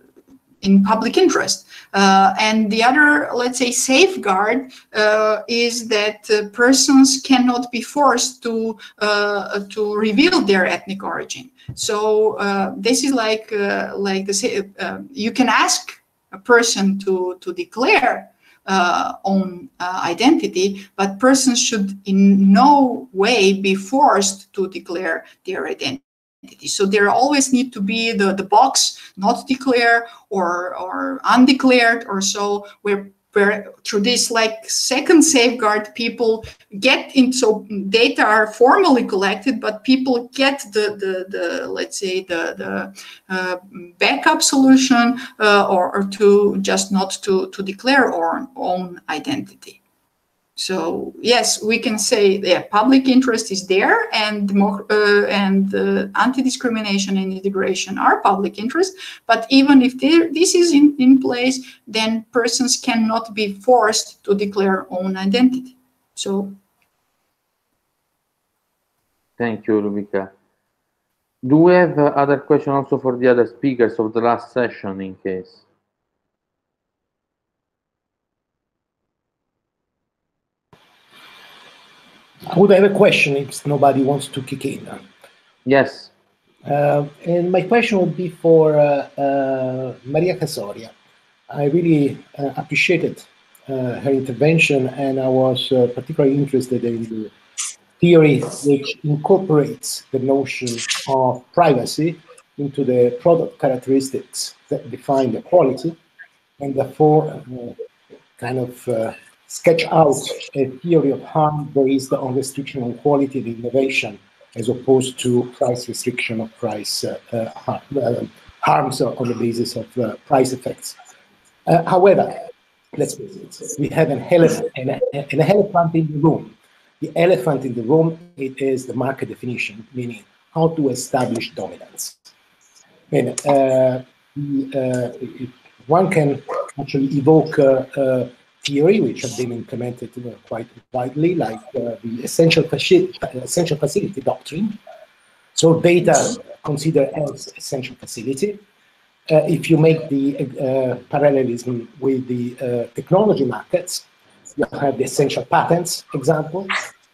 E: in public interest. Uh, and the other, let's say, safeguard uh, is that uh, persons cannot be forced to uh, to reveal their ethnic origin. So uh, this is like uh, like the you can ask a person to to declare own identity, but persons should in no way be forced to declare their identity entity. So there always need to be the, the box not declared or, or undeclared or so where where through this like second safeguard people get into so data are formally collected but people get the the, the let's say the the uh, backup solution uh, or, or to just not to to declare our own identity so yes, we can say yeah, public interest is there, and uh, and uh, anti-discrimination and integration are public interest. But even if this is in, in place, then persons cannot be forced to declare own identity. So.
B: Thank you, Ljubica. Do we have uh, other questions also for the other speakers of the last session in case?
G: I would have a question if nobody wants to kick in.
B: Yes.
G: Uh, and my question would be for uh, uh, Maria Casoria. I really uh, appreciated uh, her intervention, and I was uh, particularly interested in the theory which incorporates the notion of privacy into the product characteristics that define the quality, and therefore uh, kind of uh, sketch out a theory of harm based on restriction on quality and innovation, as opposed to price restriction of price uh, uh, uh harms on the basis of uh, price effects. however, let's face it, we have an elephant, an, an elephant in the room. The elephant in the room it is the market definition, meaning how to establish dominance. And uh, uh, one can actually evoke uh, uh, theory which have been implemented uh, quite widely, like uh, the essential, faci essential facility doctrine. So data considered as essential facility. Uh, if you make the uh, parallelism with the uh, technology markets, you have the essential patents example.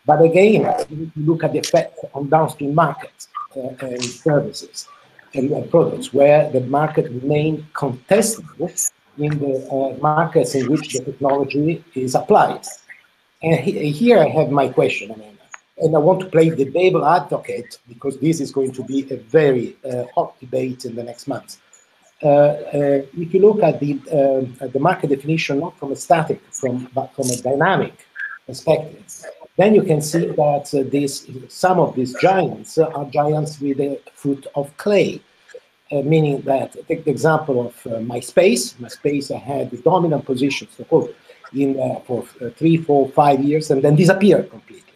G: But again, you look at the effect on downstream markets uh, and services and, and, products where the market remain contestable in the uh, markets in which the technology is applied. And he, here I have my question. And I want to play the devil advocate because this is going to be a very uh, hot debate in the next months. Uh, uh, if you look at the uh, at the market definition, not from a static, from but from a dynamic perspective, then you can see that this some of these giants are giants with a foot of clay. Uh, meaning that take the example of uh, MySpace. MySpace had the dominant position so in uh, for three, four, five years, and then disappeared completely.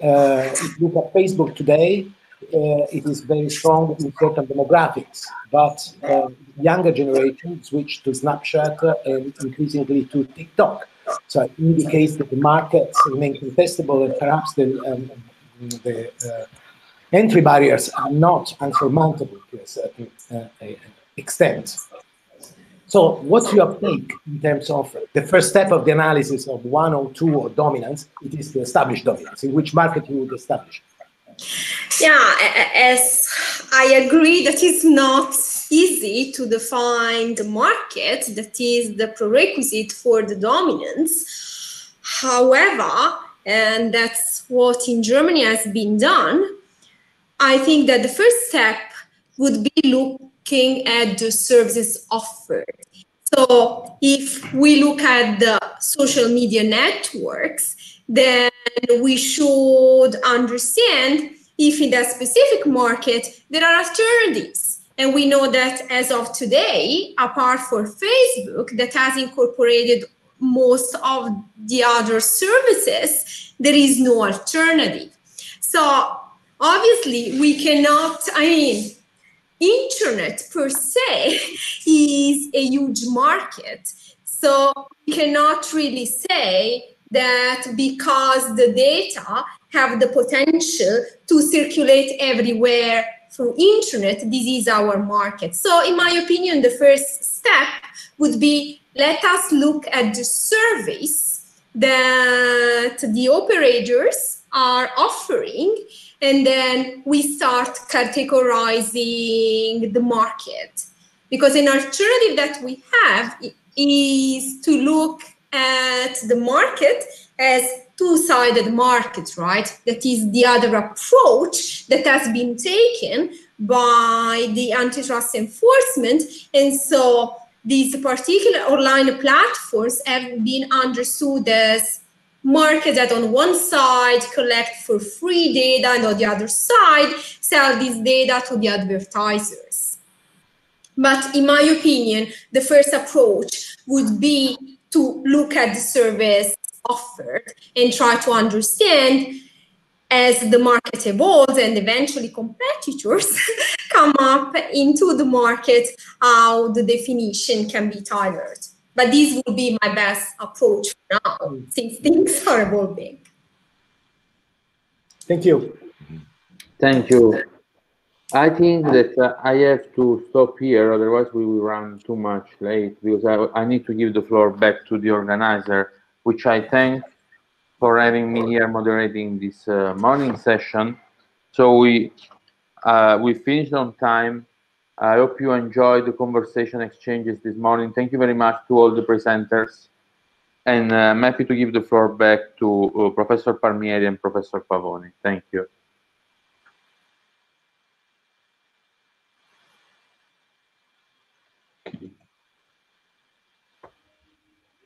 G: if you look at Facebook today, uh, it is very strong in certain demographics, but uh, younger generation switch to Snapchat and increasingly to TikTok. So it indicates that the markets remain contestable and perhaps the, um, the uh, entry barriers are not unsurmountable to a certain uh, extent. So what's your take in terms of the first step of the analysis of one or two or dominance? It is to establish dominance. In which market you would establish?
C: Yeah, as I agree that it's not easy to define the market, that is the prerequisite for the dominance. However, and that's what in Germany has been done, I think that the first step would be looking at the services offered. So if we look at the social media networks, then we should understand if in that specific market there are alternatives. And we know that as of today, apart from Facebook that has incorporated most of the other services, there is no alternative. So obviously we cannot, I mean, internet per se is a huge market. So we cannot really say that because the data have the potential to circulate everywhere through internet, this is our market. So in my opinion, the first step would be let us look at the service that the operators are offering and then we start categorizing the market because an alternative that we have is to look at the market as two-sided market, right? That is the other approach that has been taken by the antitrust enforcement. And so these particular online platforms have been understood as markets that on one side collect for free data and on the other side sell this data to the advertisers. But in my opinion, the first approach would be to look at the service offered and try to understand as the market evolves and eventually competitors come up into the market how the definition can be tailored but this will be my best approach for now since things are evolving
G: thank you
B: thank you I think that uh, I have to stop here, otherwise we will run too much late because I, I need to give the floor back to the organizer, which I thank for having me here moderating this uh, morning session. So we uh, we finished on time. I hope you enjoyed the conversation exchanges this morning. Thank you very much to all the presenters. And uh, I'm happy to give the floor back to uh, Professor Palmieri and Professor Pavoni. Thank you.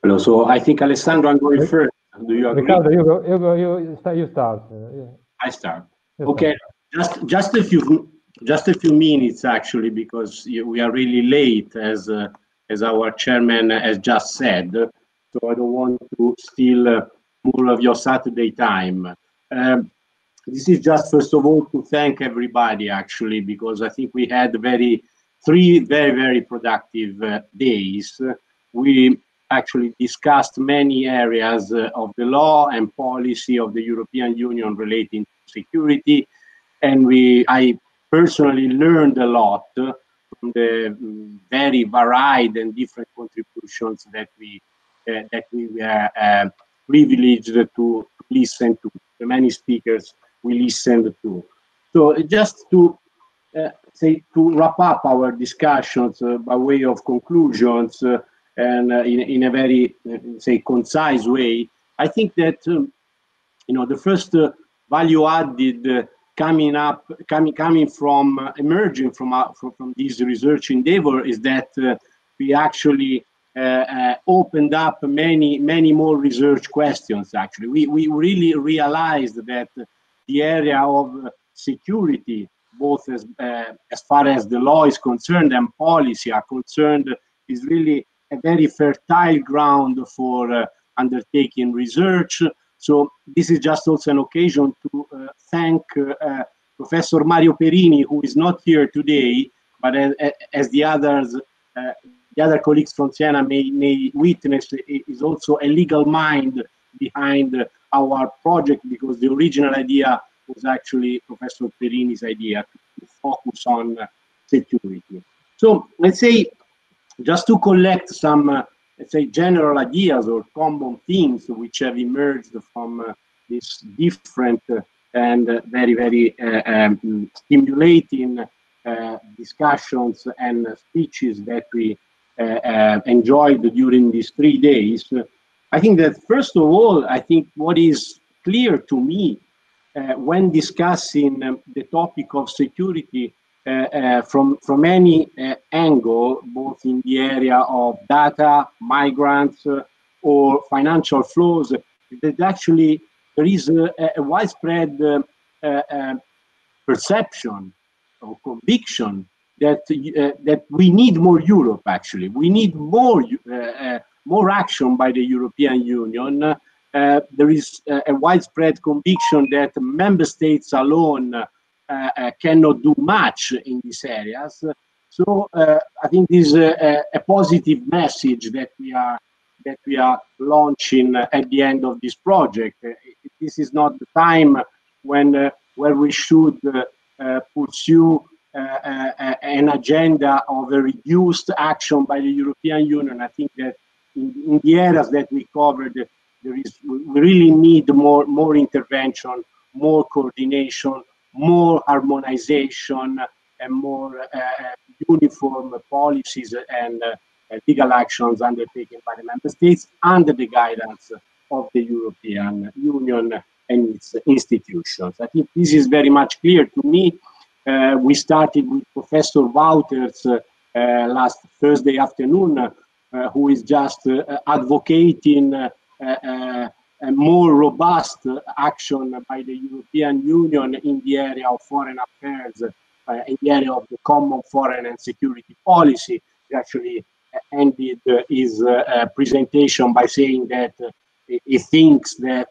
F: Hello. So I think Alessandro, I'm going first. Do you agree?
H: Riccardo, you go. You go. You start. You start. Uh, yeah.
F: I start.
H: You
F: Okay, just just a few just a few minutes actually because we are really late as uh, as our chairman has just said. So I don't want to steal uh, more of your Saturday time. Um, this is just first of all to thank everybody actually because I think we had very three very very productive uh, days. We actually discussed many areas uh, of the law and policy of the European Union relating to security and we I personally learned a lot from the mm, very varied and different contributions that we uh, that we were uh, privileged to listen to the many speakers we listened to. So just to uh, say to wrap up our discussions uh, by way of conclusions uh, and uh, in, in a very say concise way i think that um, you know the first value added coming up coming coming from uh, emerging from, uh, from from this research endeavor is that uh, we actually uh, uh, opened up many many more research questions actually. We we really realized that the area of security both as as far as the law is concerned and policy are concerned is really a very fertile ground for undertaking research so this is just also an occasion to uh, thank uh, uh, Professor Mario Perini, who is not here today, but as, as the others, uh, the other colleagues from Siena may, may witness, is also a legal mind behind our project because the original idea was actually Professor Perini's idea to focus on uh, security. So let's say just to collect some let's say general ideas or common themes which have emerged from uh, this different uh, and uh, very very uh, um, stimulating discussions and speeches that we enjoyed during these three days. I think that first of all i think what is clear to me when discussing um, the topic of security Eh, eh, from from any uh, angle, both in the area of data, migrants, or financial flows, that actually there is a, a widespread perception or conviction that uh, that we need more Europe. Actually, we need more uh, uh, more action by the European Union. There is a widespread conviction that member states alone cannot do much in these areas. So uh, I think this is a, a positive message that we are that we are launching at the end of this project. Uh, This is not the time when uh, where we should uh, uh, pursue uh, uh, uh, an agenda of a reduced action by the European Union. I think that in, in the areas that we covered, there is we really need more more intervention, more coordination, more harmonization, and more uh, uniform policies and uh, uh, legal actions undertaken by the member states under the guidance of the European Union and its institutions. I think this is very much clear to me. Uh, we started with Professor Wouters uh, uh, last Thursday afternoon, uh, who is just uh, advocating uh, uh, more robust action by the European Union in the area of foreign affairs, uh, in the area of the common foreign and security policy. He actually uh, ended his uh, presentation by saying that he thinks that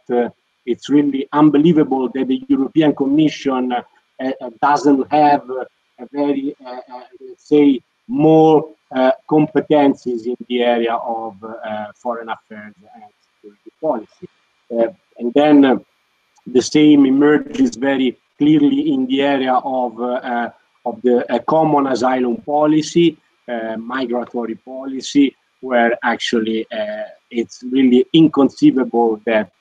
F: it's really unbelievable that the European Commission uh, doesn't have a very, uh, uh, let's say, more competencies in the area of foreign affairs and policy. Uh, and then uh, the same emerges very clearly in the area of uh, of the common asylum policy, migratory policy, where actually it's really inconceivable that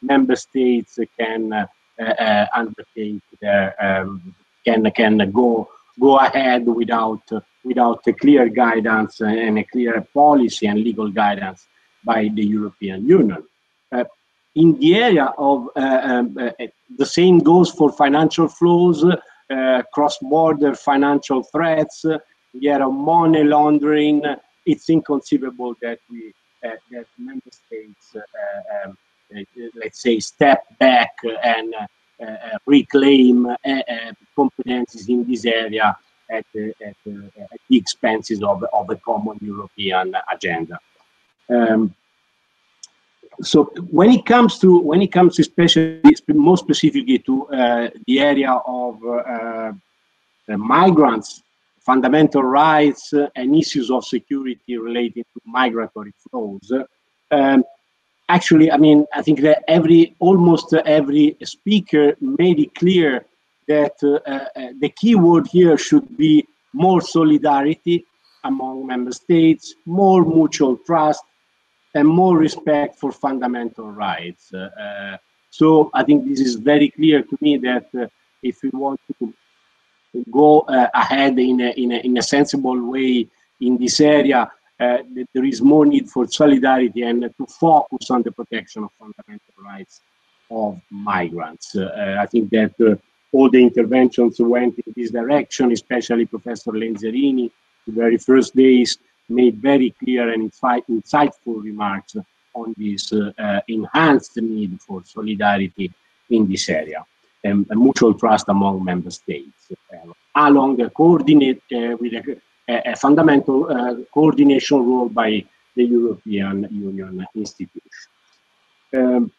F: member states can uh, undertake their um, can can go go ahead without uh, without a clear guidance and a clear policy and legal guidance by the European Union. Uh, in the area of uh, um, uh, the same goes for financial flows, uh, cross-border financial threats, uh, the area of money laundering. It's inconceivable that we that member states, um, let's say, step back and reclaim competencies in this area at, at, at the expenses of, of a common European agenda. Um, so when it comes to when it comes especially more specifically to uh, the area of uh, migrants fundamental rights and issues of security related to migratory flows um, actually i mean i think that every almost every speaker made it clear that uh, uh the key word here should be more solidarity among member states more mutual trust and more respect for fundamental rights. Uh, so I think this is very clear to me that uh, if we want to go uh, ahead in a, in, a, in a sensible way in this area, uh, there is more need for solidarity and to focus on the protection of fundamental rights of migrants. Uh, I think that uh, all the interventions went in this direction, especially Professor Lenzerini, the very first days made very clear and insightful remarks on this uh, uh, enhanced need for solidarity in this area and, and mutual trust among member states, uh, along a coordinate with a, a fundamental coordination role by the European Union institutions. Um,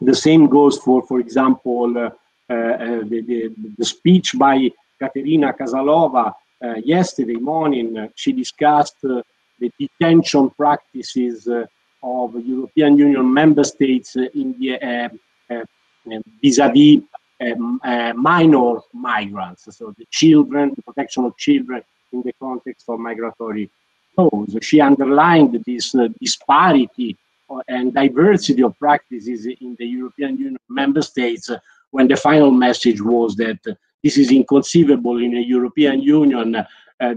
F: the same goes for, for example, uh, uh, the, the, the, speech by Katerina Casalova uh, Uh, yesterday morning, uh, she discussed uh, the detention practices uh, of European Union member states uh, in the um, vis-a-vis um, minor migrants, so the children, the protection of children in the context of migratory flows. She underlined this disparity and diversity of practices in the European Union member states when the final message was that this is inconceivable in a European Union uh,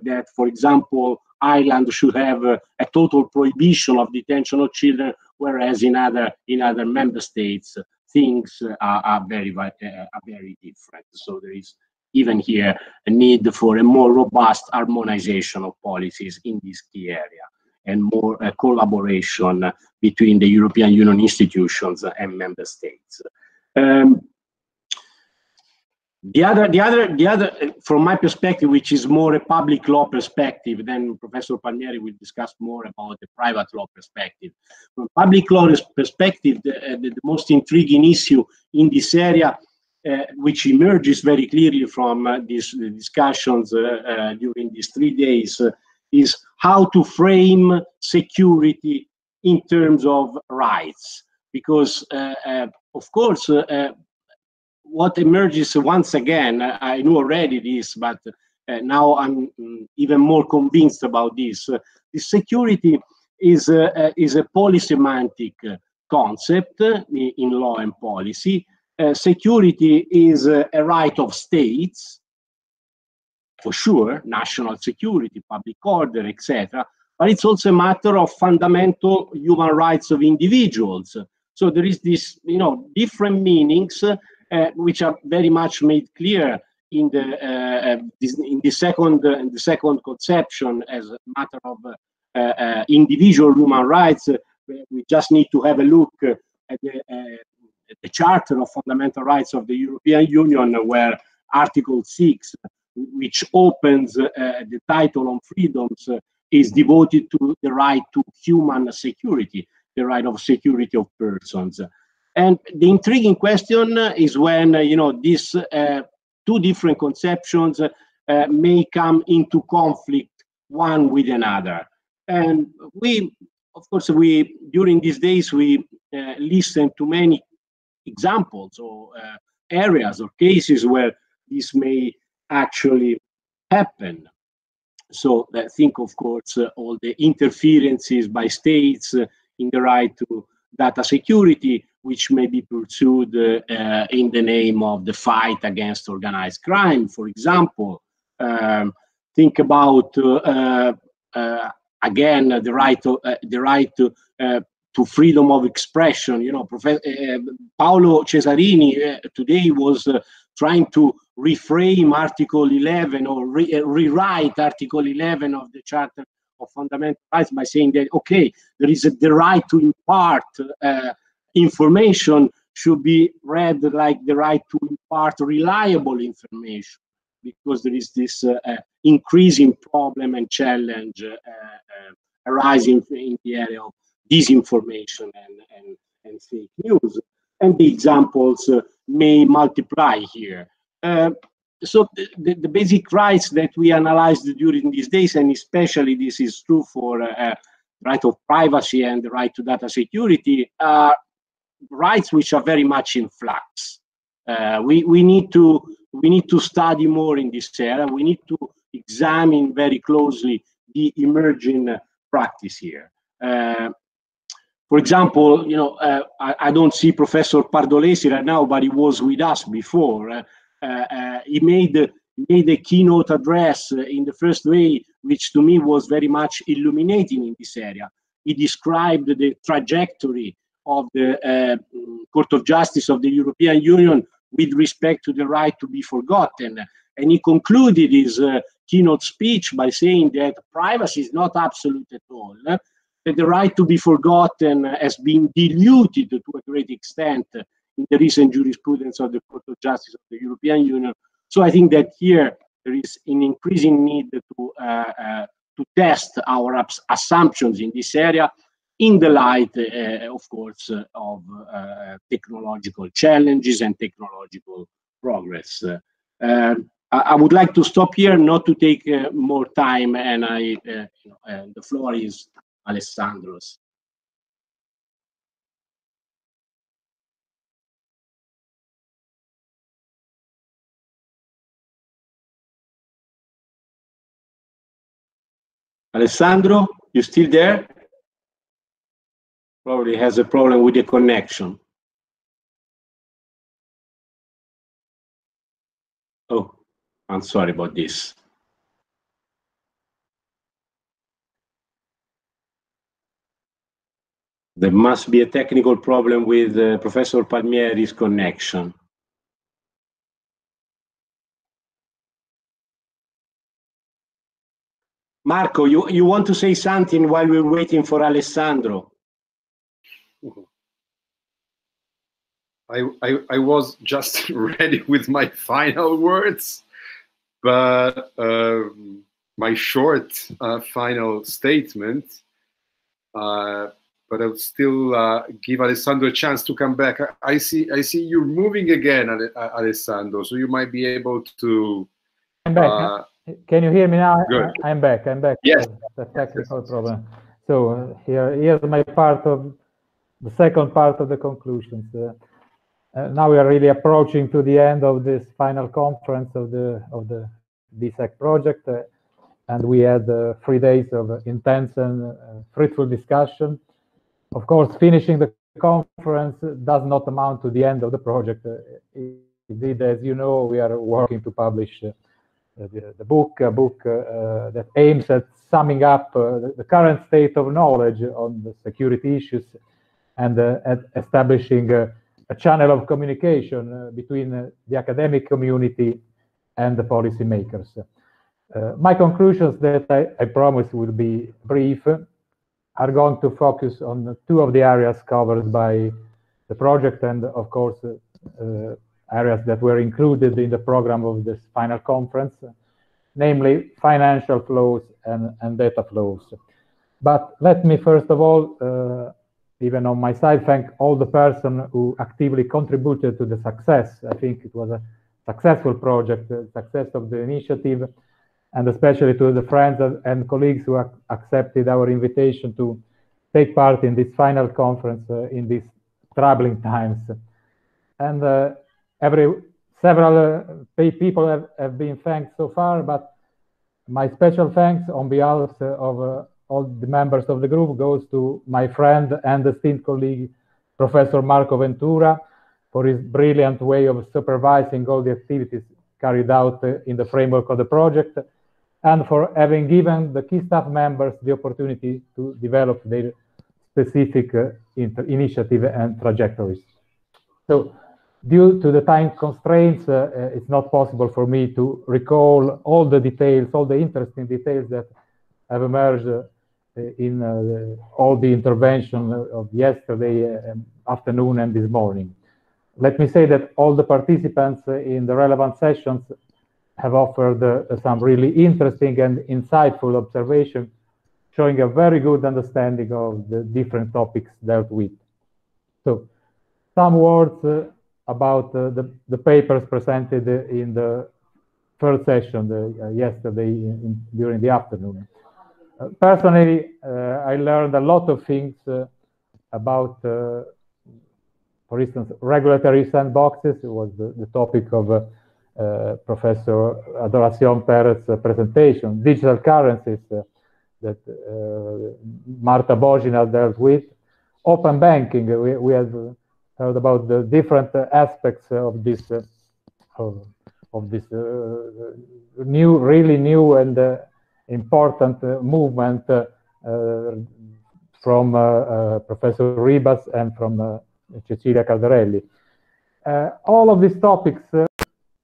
F: that, for example, Ireland should have uh, a total prohibition of detention of children, whereas in other in other member states things are, are very uh, are very different. So there is even here a need for a more robust harmonization of policies in this key area and more uh, collaboration between the European Union institutions and member states. Um, the other, the other, the other, from my perspective, which is more a public law perspective, then Professor Palmieri will discuss more about the private law perspective. From public law perspective, the, uh, the, the most intriguing issue in this area, uh, which emerges very clearly from uh, these discussions uh, uh, during these three days, uh, is how to frame security in terms of rights. Because, of course, what emerges once again, I knew already this, but uh, now I'm mm, even more convinced about this. Uh, the security is a, uh, is a polysemantic concept in law and policy. Uh, security is a right of states, for sure, national security, public order, etc. But it's also a matter of fundamental human rights of individuals. So there is this, you know, different meanings uh, which are very much made clear in the uh, uh, in the second in the second conception as a matter of individual human rights. we just need to have a look at the, the Charter of Fundamental Rights of the European Union, where Article 6, which opens uh, the title on freedoms, uh, is devoted to the right to human security, the right of security of persons. And the intriguing question is when, you know, these uh, two different conceptions uh, may come into conflict one with another. And we, of course, we, during these days, we uh, listen to many examples or uh, areas or cases where this may actually happen. So I think, of course, uh, all the interferences by states uh, in the right to data security, which may be pursued uh, in the name of the fight against organized crime, for example. Um, think about uh, uh, again the right to, uh, the right to uh, to freedom of expression. You know, uh, Paolo Cesarini uh, today was uh, trying to reframe Article 11 or re- uh, rewrite Article 11 of the Charter of Fundamental Rights by saying that okay, there is a, the right to impart uh, information should be read like the right to impart reliable information because there is this uh, uh, increasing problem and challenge arising in the area of disinformation and, and, and fake news. And the examples uh, may multiply here. Uh, so the, the, basic rights that we analyzed during these days, and especially this is true for uh, right of privacy and the right to data security, are rights which are very much in flux. Uh, we, we need to we need to study more in this area. We need to examine very closely the emerging practice here. Uh, for example, you know, uh, I, I, don't see Professor Pardolesi right now, but he was with us before. Uh, uh he made made a keynote address in the first way, which to me was very much illuminating in this area. He described the trajectory of the uh, Court of Justice of the European Union with respect to the right to be forgotten. And he concluded his uh, keynote speech by saying that privacy is not absolute at all that the right to be forgotten has been diluted to a great extent in the recent jurisprudence of the Court of Justice of the European Union. So I think that here there is an increasing need to uh, uh, to test our assumptions in this area in the light, uh, of course, uh, of uh, technological challenges and technological progress. Um, I, would like to stop here, not to take uh, more time, and I, the floor is Alessandro's. Alessandro, you still there? Probably has a problem with the connection. Oh, I'm sorry about this. There must be a technical problem with uh, Professor Palmieri's connection. Marco, you, you want to say something while we're waiting for Alessandro?
A: I, I, I was just ready with my final words, but uh, my short uh, final statement uh, but I'll still uh, give Alessandro a chance to come back. I, see, I see you're moving again, Alessandro, so you might be able to.
H: I'm back. Uh, Can you hear me now?
A: Good.
H: I'm back. I'm back.
A: Yes.
H: The technical yes. problem. So uh, here, here's my part of the second part of the conclusions. Uh, uh, now we are really approaching to the end of this final conference of the of the BESEC project, uh, and we had uh, three days of intense and fruitful discussion of course, finishing the conference does not amount to the end of the project. Indeed, as you know, we are working to publish uh, the, the, book, a book uh, that aims at summing up uh, the, the, current state of knowledge on the security issues and uh, at establishing uh, a channel of communication uh, between the academic community and the policymakers. my conclusions that I, I promise will be brief are going to focus on two of the areas covered by the project and, of course, uh, areas that were included in the program of this final conference, namely financial flows and, and data flows. But let me first of all, uh, even on my side, thank all the persons who actively contributed to the success. I think it was a successful project, a success of the initiative, and especially to the friends and colleagues who accepted our invitation to take part in this final conference uh, in these troubling times. And uh, every several uh, people have, have been thanked so far, but my special thanks on behalf uh, of uh, all the members of the group goes to my friend and esteemed colleague, Professor Marco Ventura, for his brilliant way of supervising all the activities carried out in the framework of the project and for having given the key staff members the opportunity to develop their specific uh, initiative and trajectories. So due to the time constraints, uh, uh, it's not possible for me to recall all the details, all the interesting details that have emerged uh, in all the intervention of yesterday um, afternoon and this morning. Let me say that all the participants in the relevant sessions have offered some really interesting and insightful observations showing a very good understanding of the different topics dealt with. So some words about uh, the, the papers presented in the first session the, uh, yesterday in, in, during the afternoon. Uh, personally, uh, I learned a lot of things about, for instance, regulatory sandboxes. It was the, the topic of Professor Adoracion Perez's presentation, digital currencies, that uh, Marta Bozina dealt with. Open banking, we, we have about the different aspects of this uh, of, of, this uh, new, really new and uh, important uh, movement uh, from Professor Ribas and from Cecilia Caldarelli. all of these topics,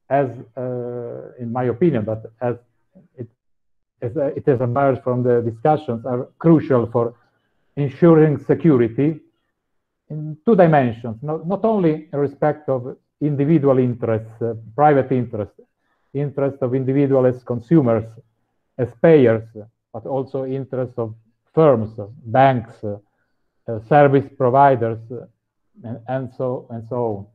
H: as in my opinion, but as it as it has emerged from the discussions, are crucial for ensuring security in two dimensions, not, not only in respect of individual interests, uh, private interests, interest of individuals as consumers, as payers, but also interests of firms, banks, uh, uh, service providers, and, and, so and so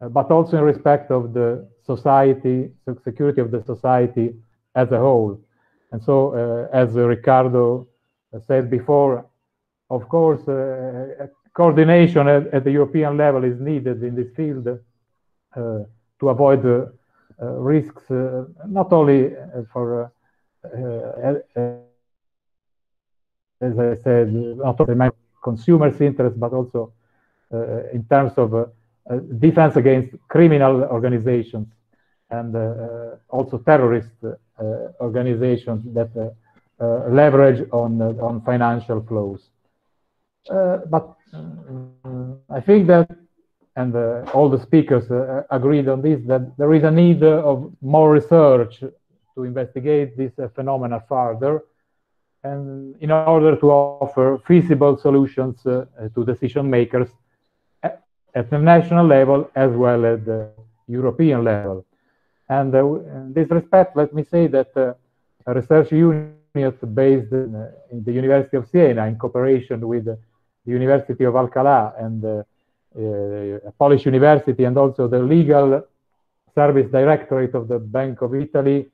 H: on. but also in respect of the society, security of the society as a whole. And so, uh, as Riccardo said before, of course, uh, coordination at, at, the European level is needed in this field uh, to avoid uh, uh, risks, uh, not only for, as I said, not only my consumers' interest, but also in terms of defense against criminal organizations and uh, also terrorist uh, organizations that uh, leverage on, on financial flows. but I think that, and all the speakers agreed on this, that there is a need of more research to investigate this phenomena further and in order to offer feasible solutions uh, to decision makers at, at, the national level as well as the European level. And uh, in this respect, let me say that uh, a research unit based in, uh, in, the University of Siena in cooperation with the University of Alcalá and a Polish university and also the legal service directorate of the Bank of Italy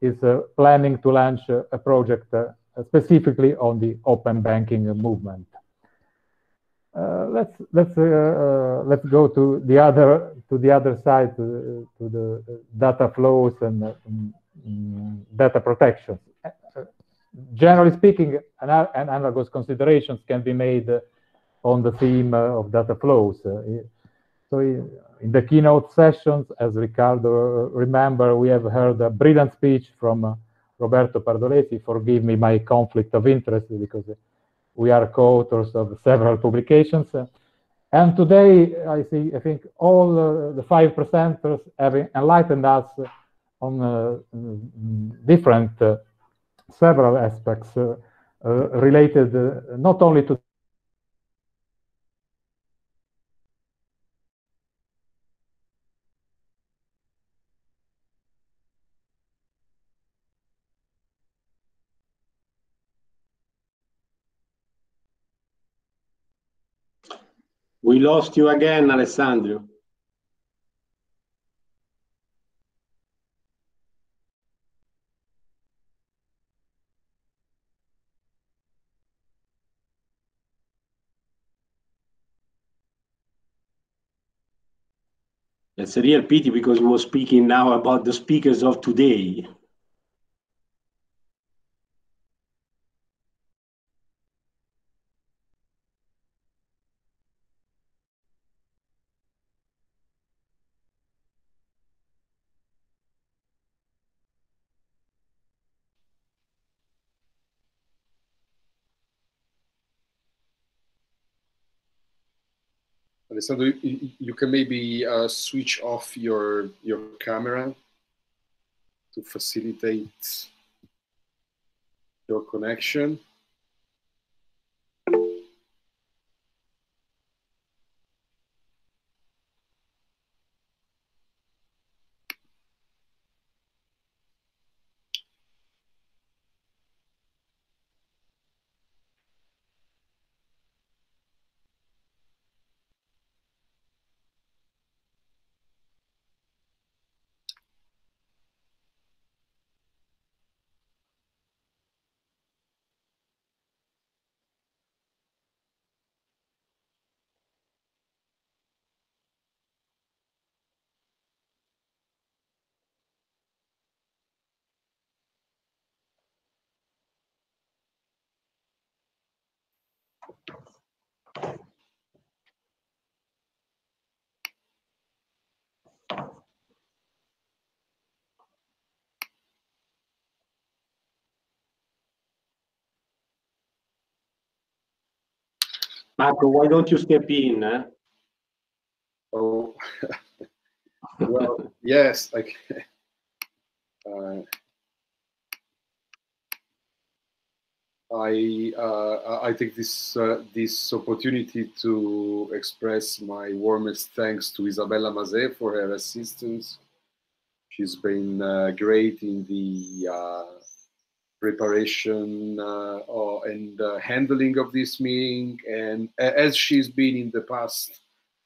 H: is uh, planning to launch uh, a project uh, specifically on the open banking movement. Uh, let's let's uh, uh, let's go to the other to the other side to, to the data flows and um, data protection. Generally speaking, an, an analogous considerations can be made on the theme of data flows. so in the keynote sessions, as Riccardo remember, we have heard a brilliant speech from Roberto Pardolesi. Forgive me my conflict of interest because we are co-authors of several publications. And today, I see, I think all uh, the five presenters have enlightened us on uh, different, uh, several aspects uh, uh, related uh, not only to
F: We lost you again, Alessandro. It's a real pity because we were speaking now about the speakers of today.
A: Alessandro, you, you can maybe uh, switch off your your camera to facilitate your connection.
F: Marco, why don't you step in? Eh?
A: Oh, well, yes, like, uh, I uh, I take this uh, this opportunity to express my warmest thanks to Isabella Mazet for her assistance. She's been uh, great in the uh, preparation uh, and handling of this meeting, and as she's been in the past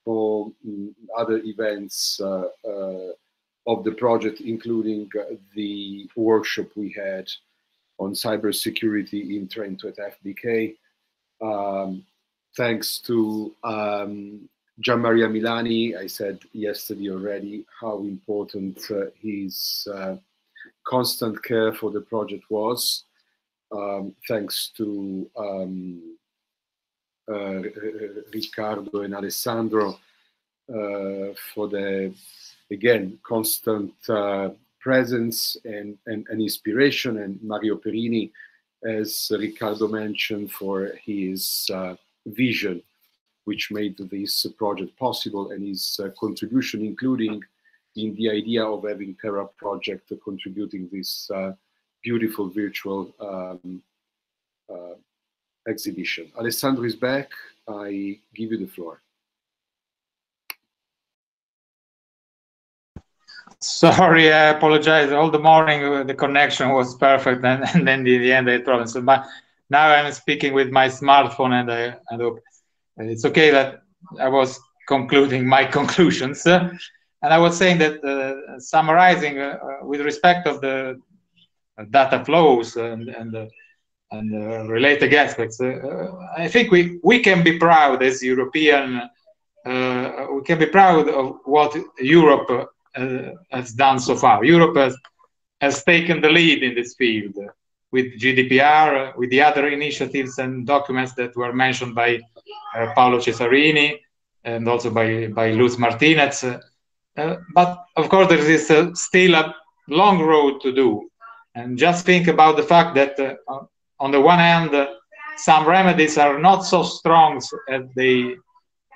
A: for um, other events uh, of the project, including the workshop we had on cybersecurity in Trento at FBK. Um, thanks to um, Gian Maria Milani, I said yesterday already how important uh, his uh, constant care for the project was. Um, thanks to um, uh, Riccardo and Alessandro uh, for the, again, constant uh, presence and, and, and, inspiration, and Mario Perini, as Riccardo mentioned, for his uh, vision, which made this project possible, and his uh, contribution, including in the idea of having Terra Project contributing this uh, beautiful virtual um, uh, exhibition. Alessandro is back. I give you the floor.
H: Sorry, I apologize. All the morning uh, the connection was perfect, and, and then in the end I had problems. So my, now I'm speaking with my smartphone, and I, I hope it's okay that I was concluding my conclusions. Uh, and I was saying that uh, summarizing uh, uh with respect of the data flows and and, and related aspects, uh, I think we we can be proud as European. we can be proud of what Europe uh, has done so far. Europe has, has taken the lead in this field with GDPR, with the other initiatives and documents that were mentioned by uh, Paolo Cesarini and also by, by Luz Martinez. Uh, but of course, there is uh, still a long road to do. And just think about the fact that, uh, on the one hand, uh, some remedies are not so strong as they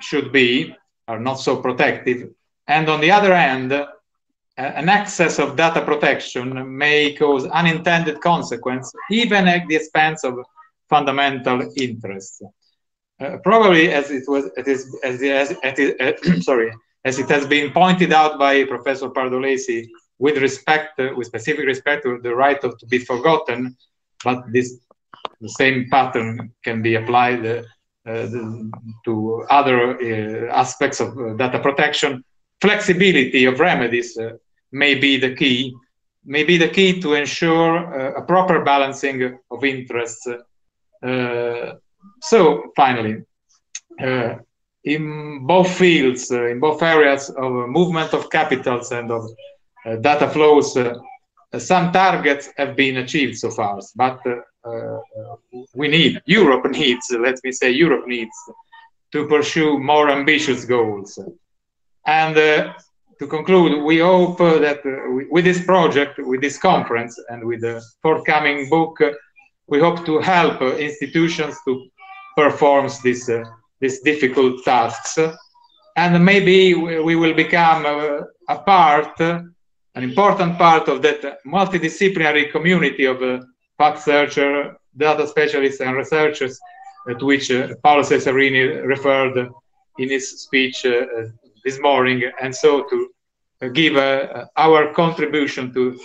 H: should be, are not so protective. And on the other hand, uh, an excess of data protection may cause unintended consequences, even at the expense of fundamental interests. Uh, probably, as it was, it is, as, as, as uh, sorry, as it has been pointed out by Professor Pardolesi, with respect, uh, with specific respect to the right of to be forgotten, but this the same pattern can be applied uh, the, to other uh, aspects of uh, data protection flexibility of remedies uh, may be the key, may be the key to ensure uh, a proper balancing of interests. Uh, so finally, uh, in both fields, uh, in both areas of movement of capitals and of data flows, some targets have been achieved so far, but we need, Europe needs, let me say, Europe needs to pursue more ambitious goals. And uh, to conclude, we hope uh, that uh, with this project, with this conference, and with the forthcoming book, we hope to help institutions to perform this, these difficult tasks and maybe we will become a, a part, an important part of that multidisciplinary community of uh, fact searcher, data specialists, and researchers uh, to which uh, Paolo Cesarini referred in his speech uh, this morning, and so to give our contribution to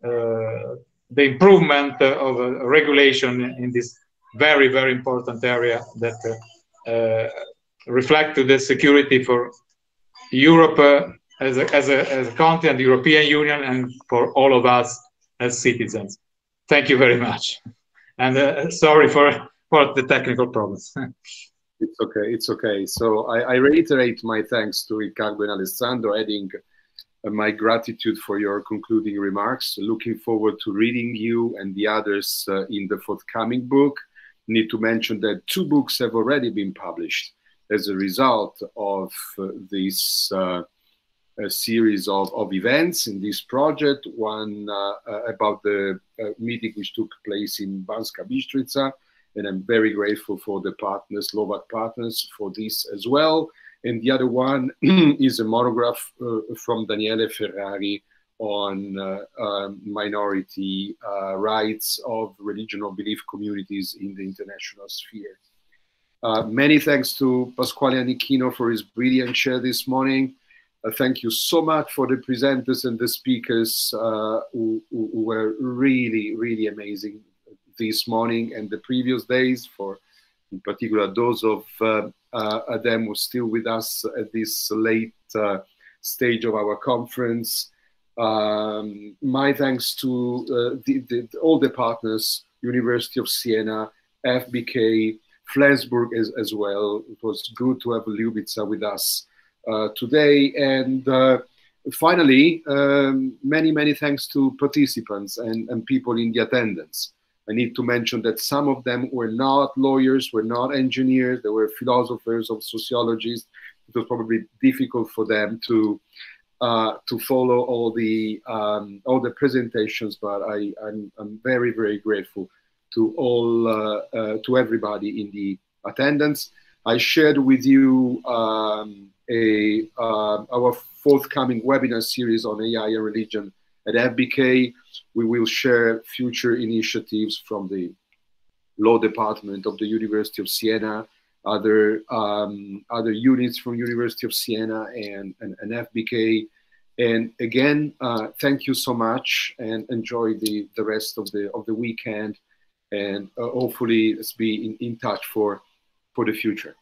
H: the improvement of regulation in this very, very important area that reflect to the security for Europe uh, as, a, as, a, as a continent, the European Union, and for all of us as citizens. Thank you very much. And uh, sorry for, for the technical problems.
A: it's okay, it's okay. So I, I, reiterate my thanks to Riccardo and Alessandro, adding uh, my gratitude for your concluding remarks. Looking forward to reading you and the others uh, in the forthcoming book. Need to mention that two books have already been published as a result of uh, this uh, series of, of events in this project. One uh, about the meeting which took place in Banska Bystrica, and I'm very grateful for the partners, Slovak partners, for this as well. And the other one is a monograph uh, from Daniele Ferrari on uh, um, minority uh, rights of religion or belief communities in the international sphere. Uh, many thanks to Pasquale Annicchino for his brilliant share this morning. Uh, thank you so much for the presenters and the speakers uh, who, who, were really, really amazing this morning and the previous days, for in particular those of uh, them who are still with us at this late stage of our conference. Um, my thanks to the, the, all the partners, University of Siena, FBK, Flensburg as, as well. It was good to have Ljubica with us uh, today. And uh, finally, um, many, many thanks to participants and, and people in the attendance. I need to mention that some of them were not lawyers, were not engineers, they were philosophers or sociologists. It was probably difficult for them to uh, to follow all the um, all the presentations, but I, I'm, I'm very very grateful to all, uh, uh, to everybody in the attendance. I shared with you um, a, uh, our forthcoming webinar series on AI and religion at FBK. We will share future initiatives from the law department of the University of Siena, other um, other units from University of Siena and, and, FBK. And again, uh, thank you so much and enjoy the, the rest of the of the weekend and uh, hopefully let's be in, in touch for for the future.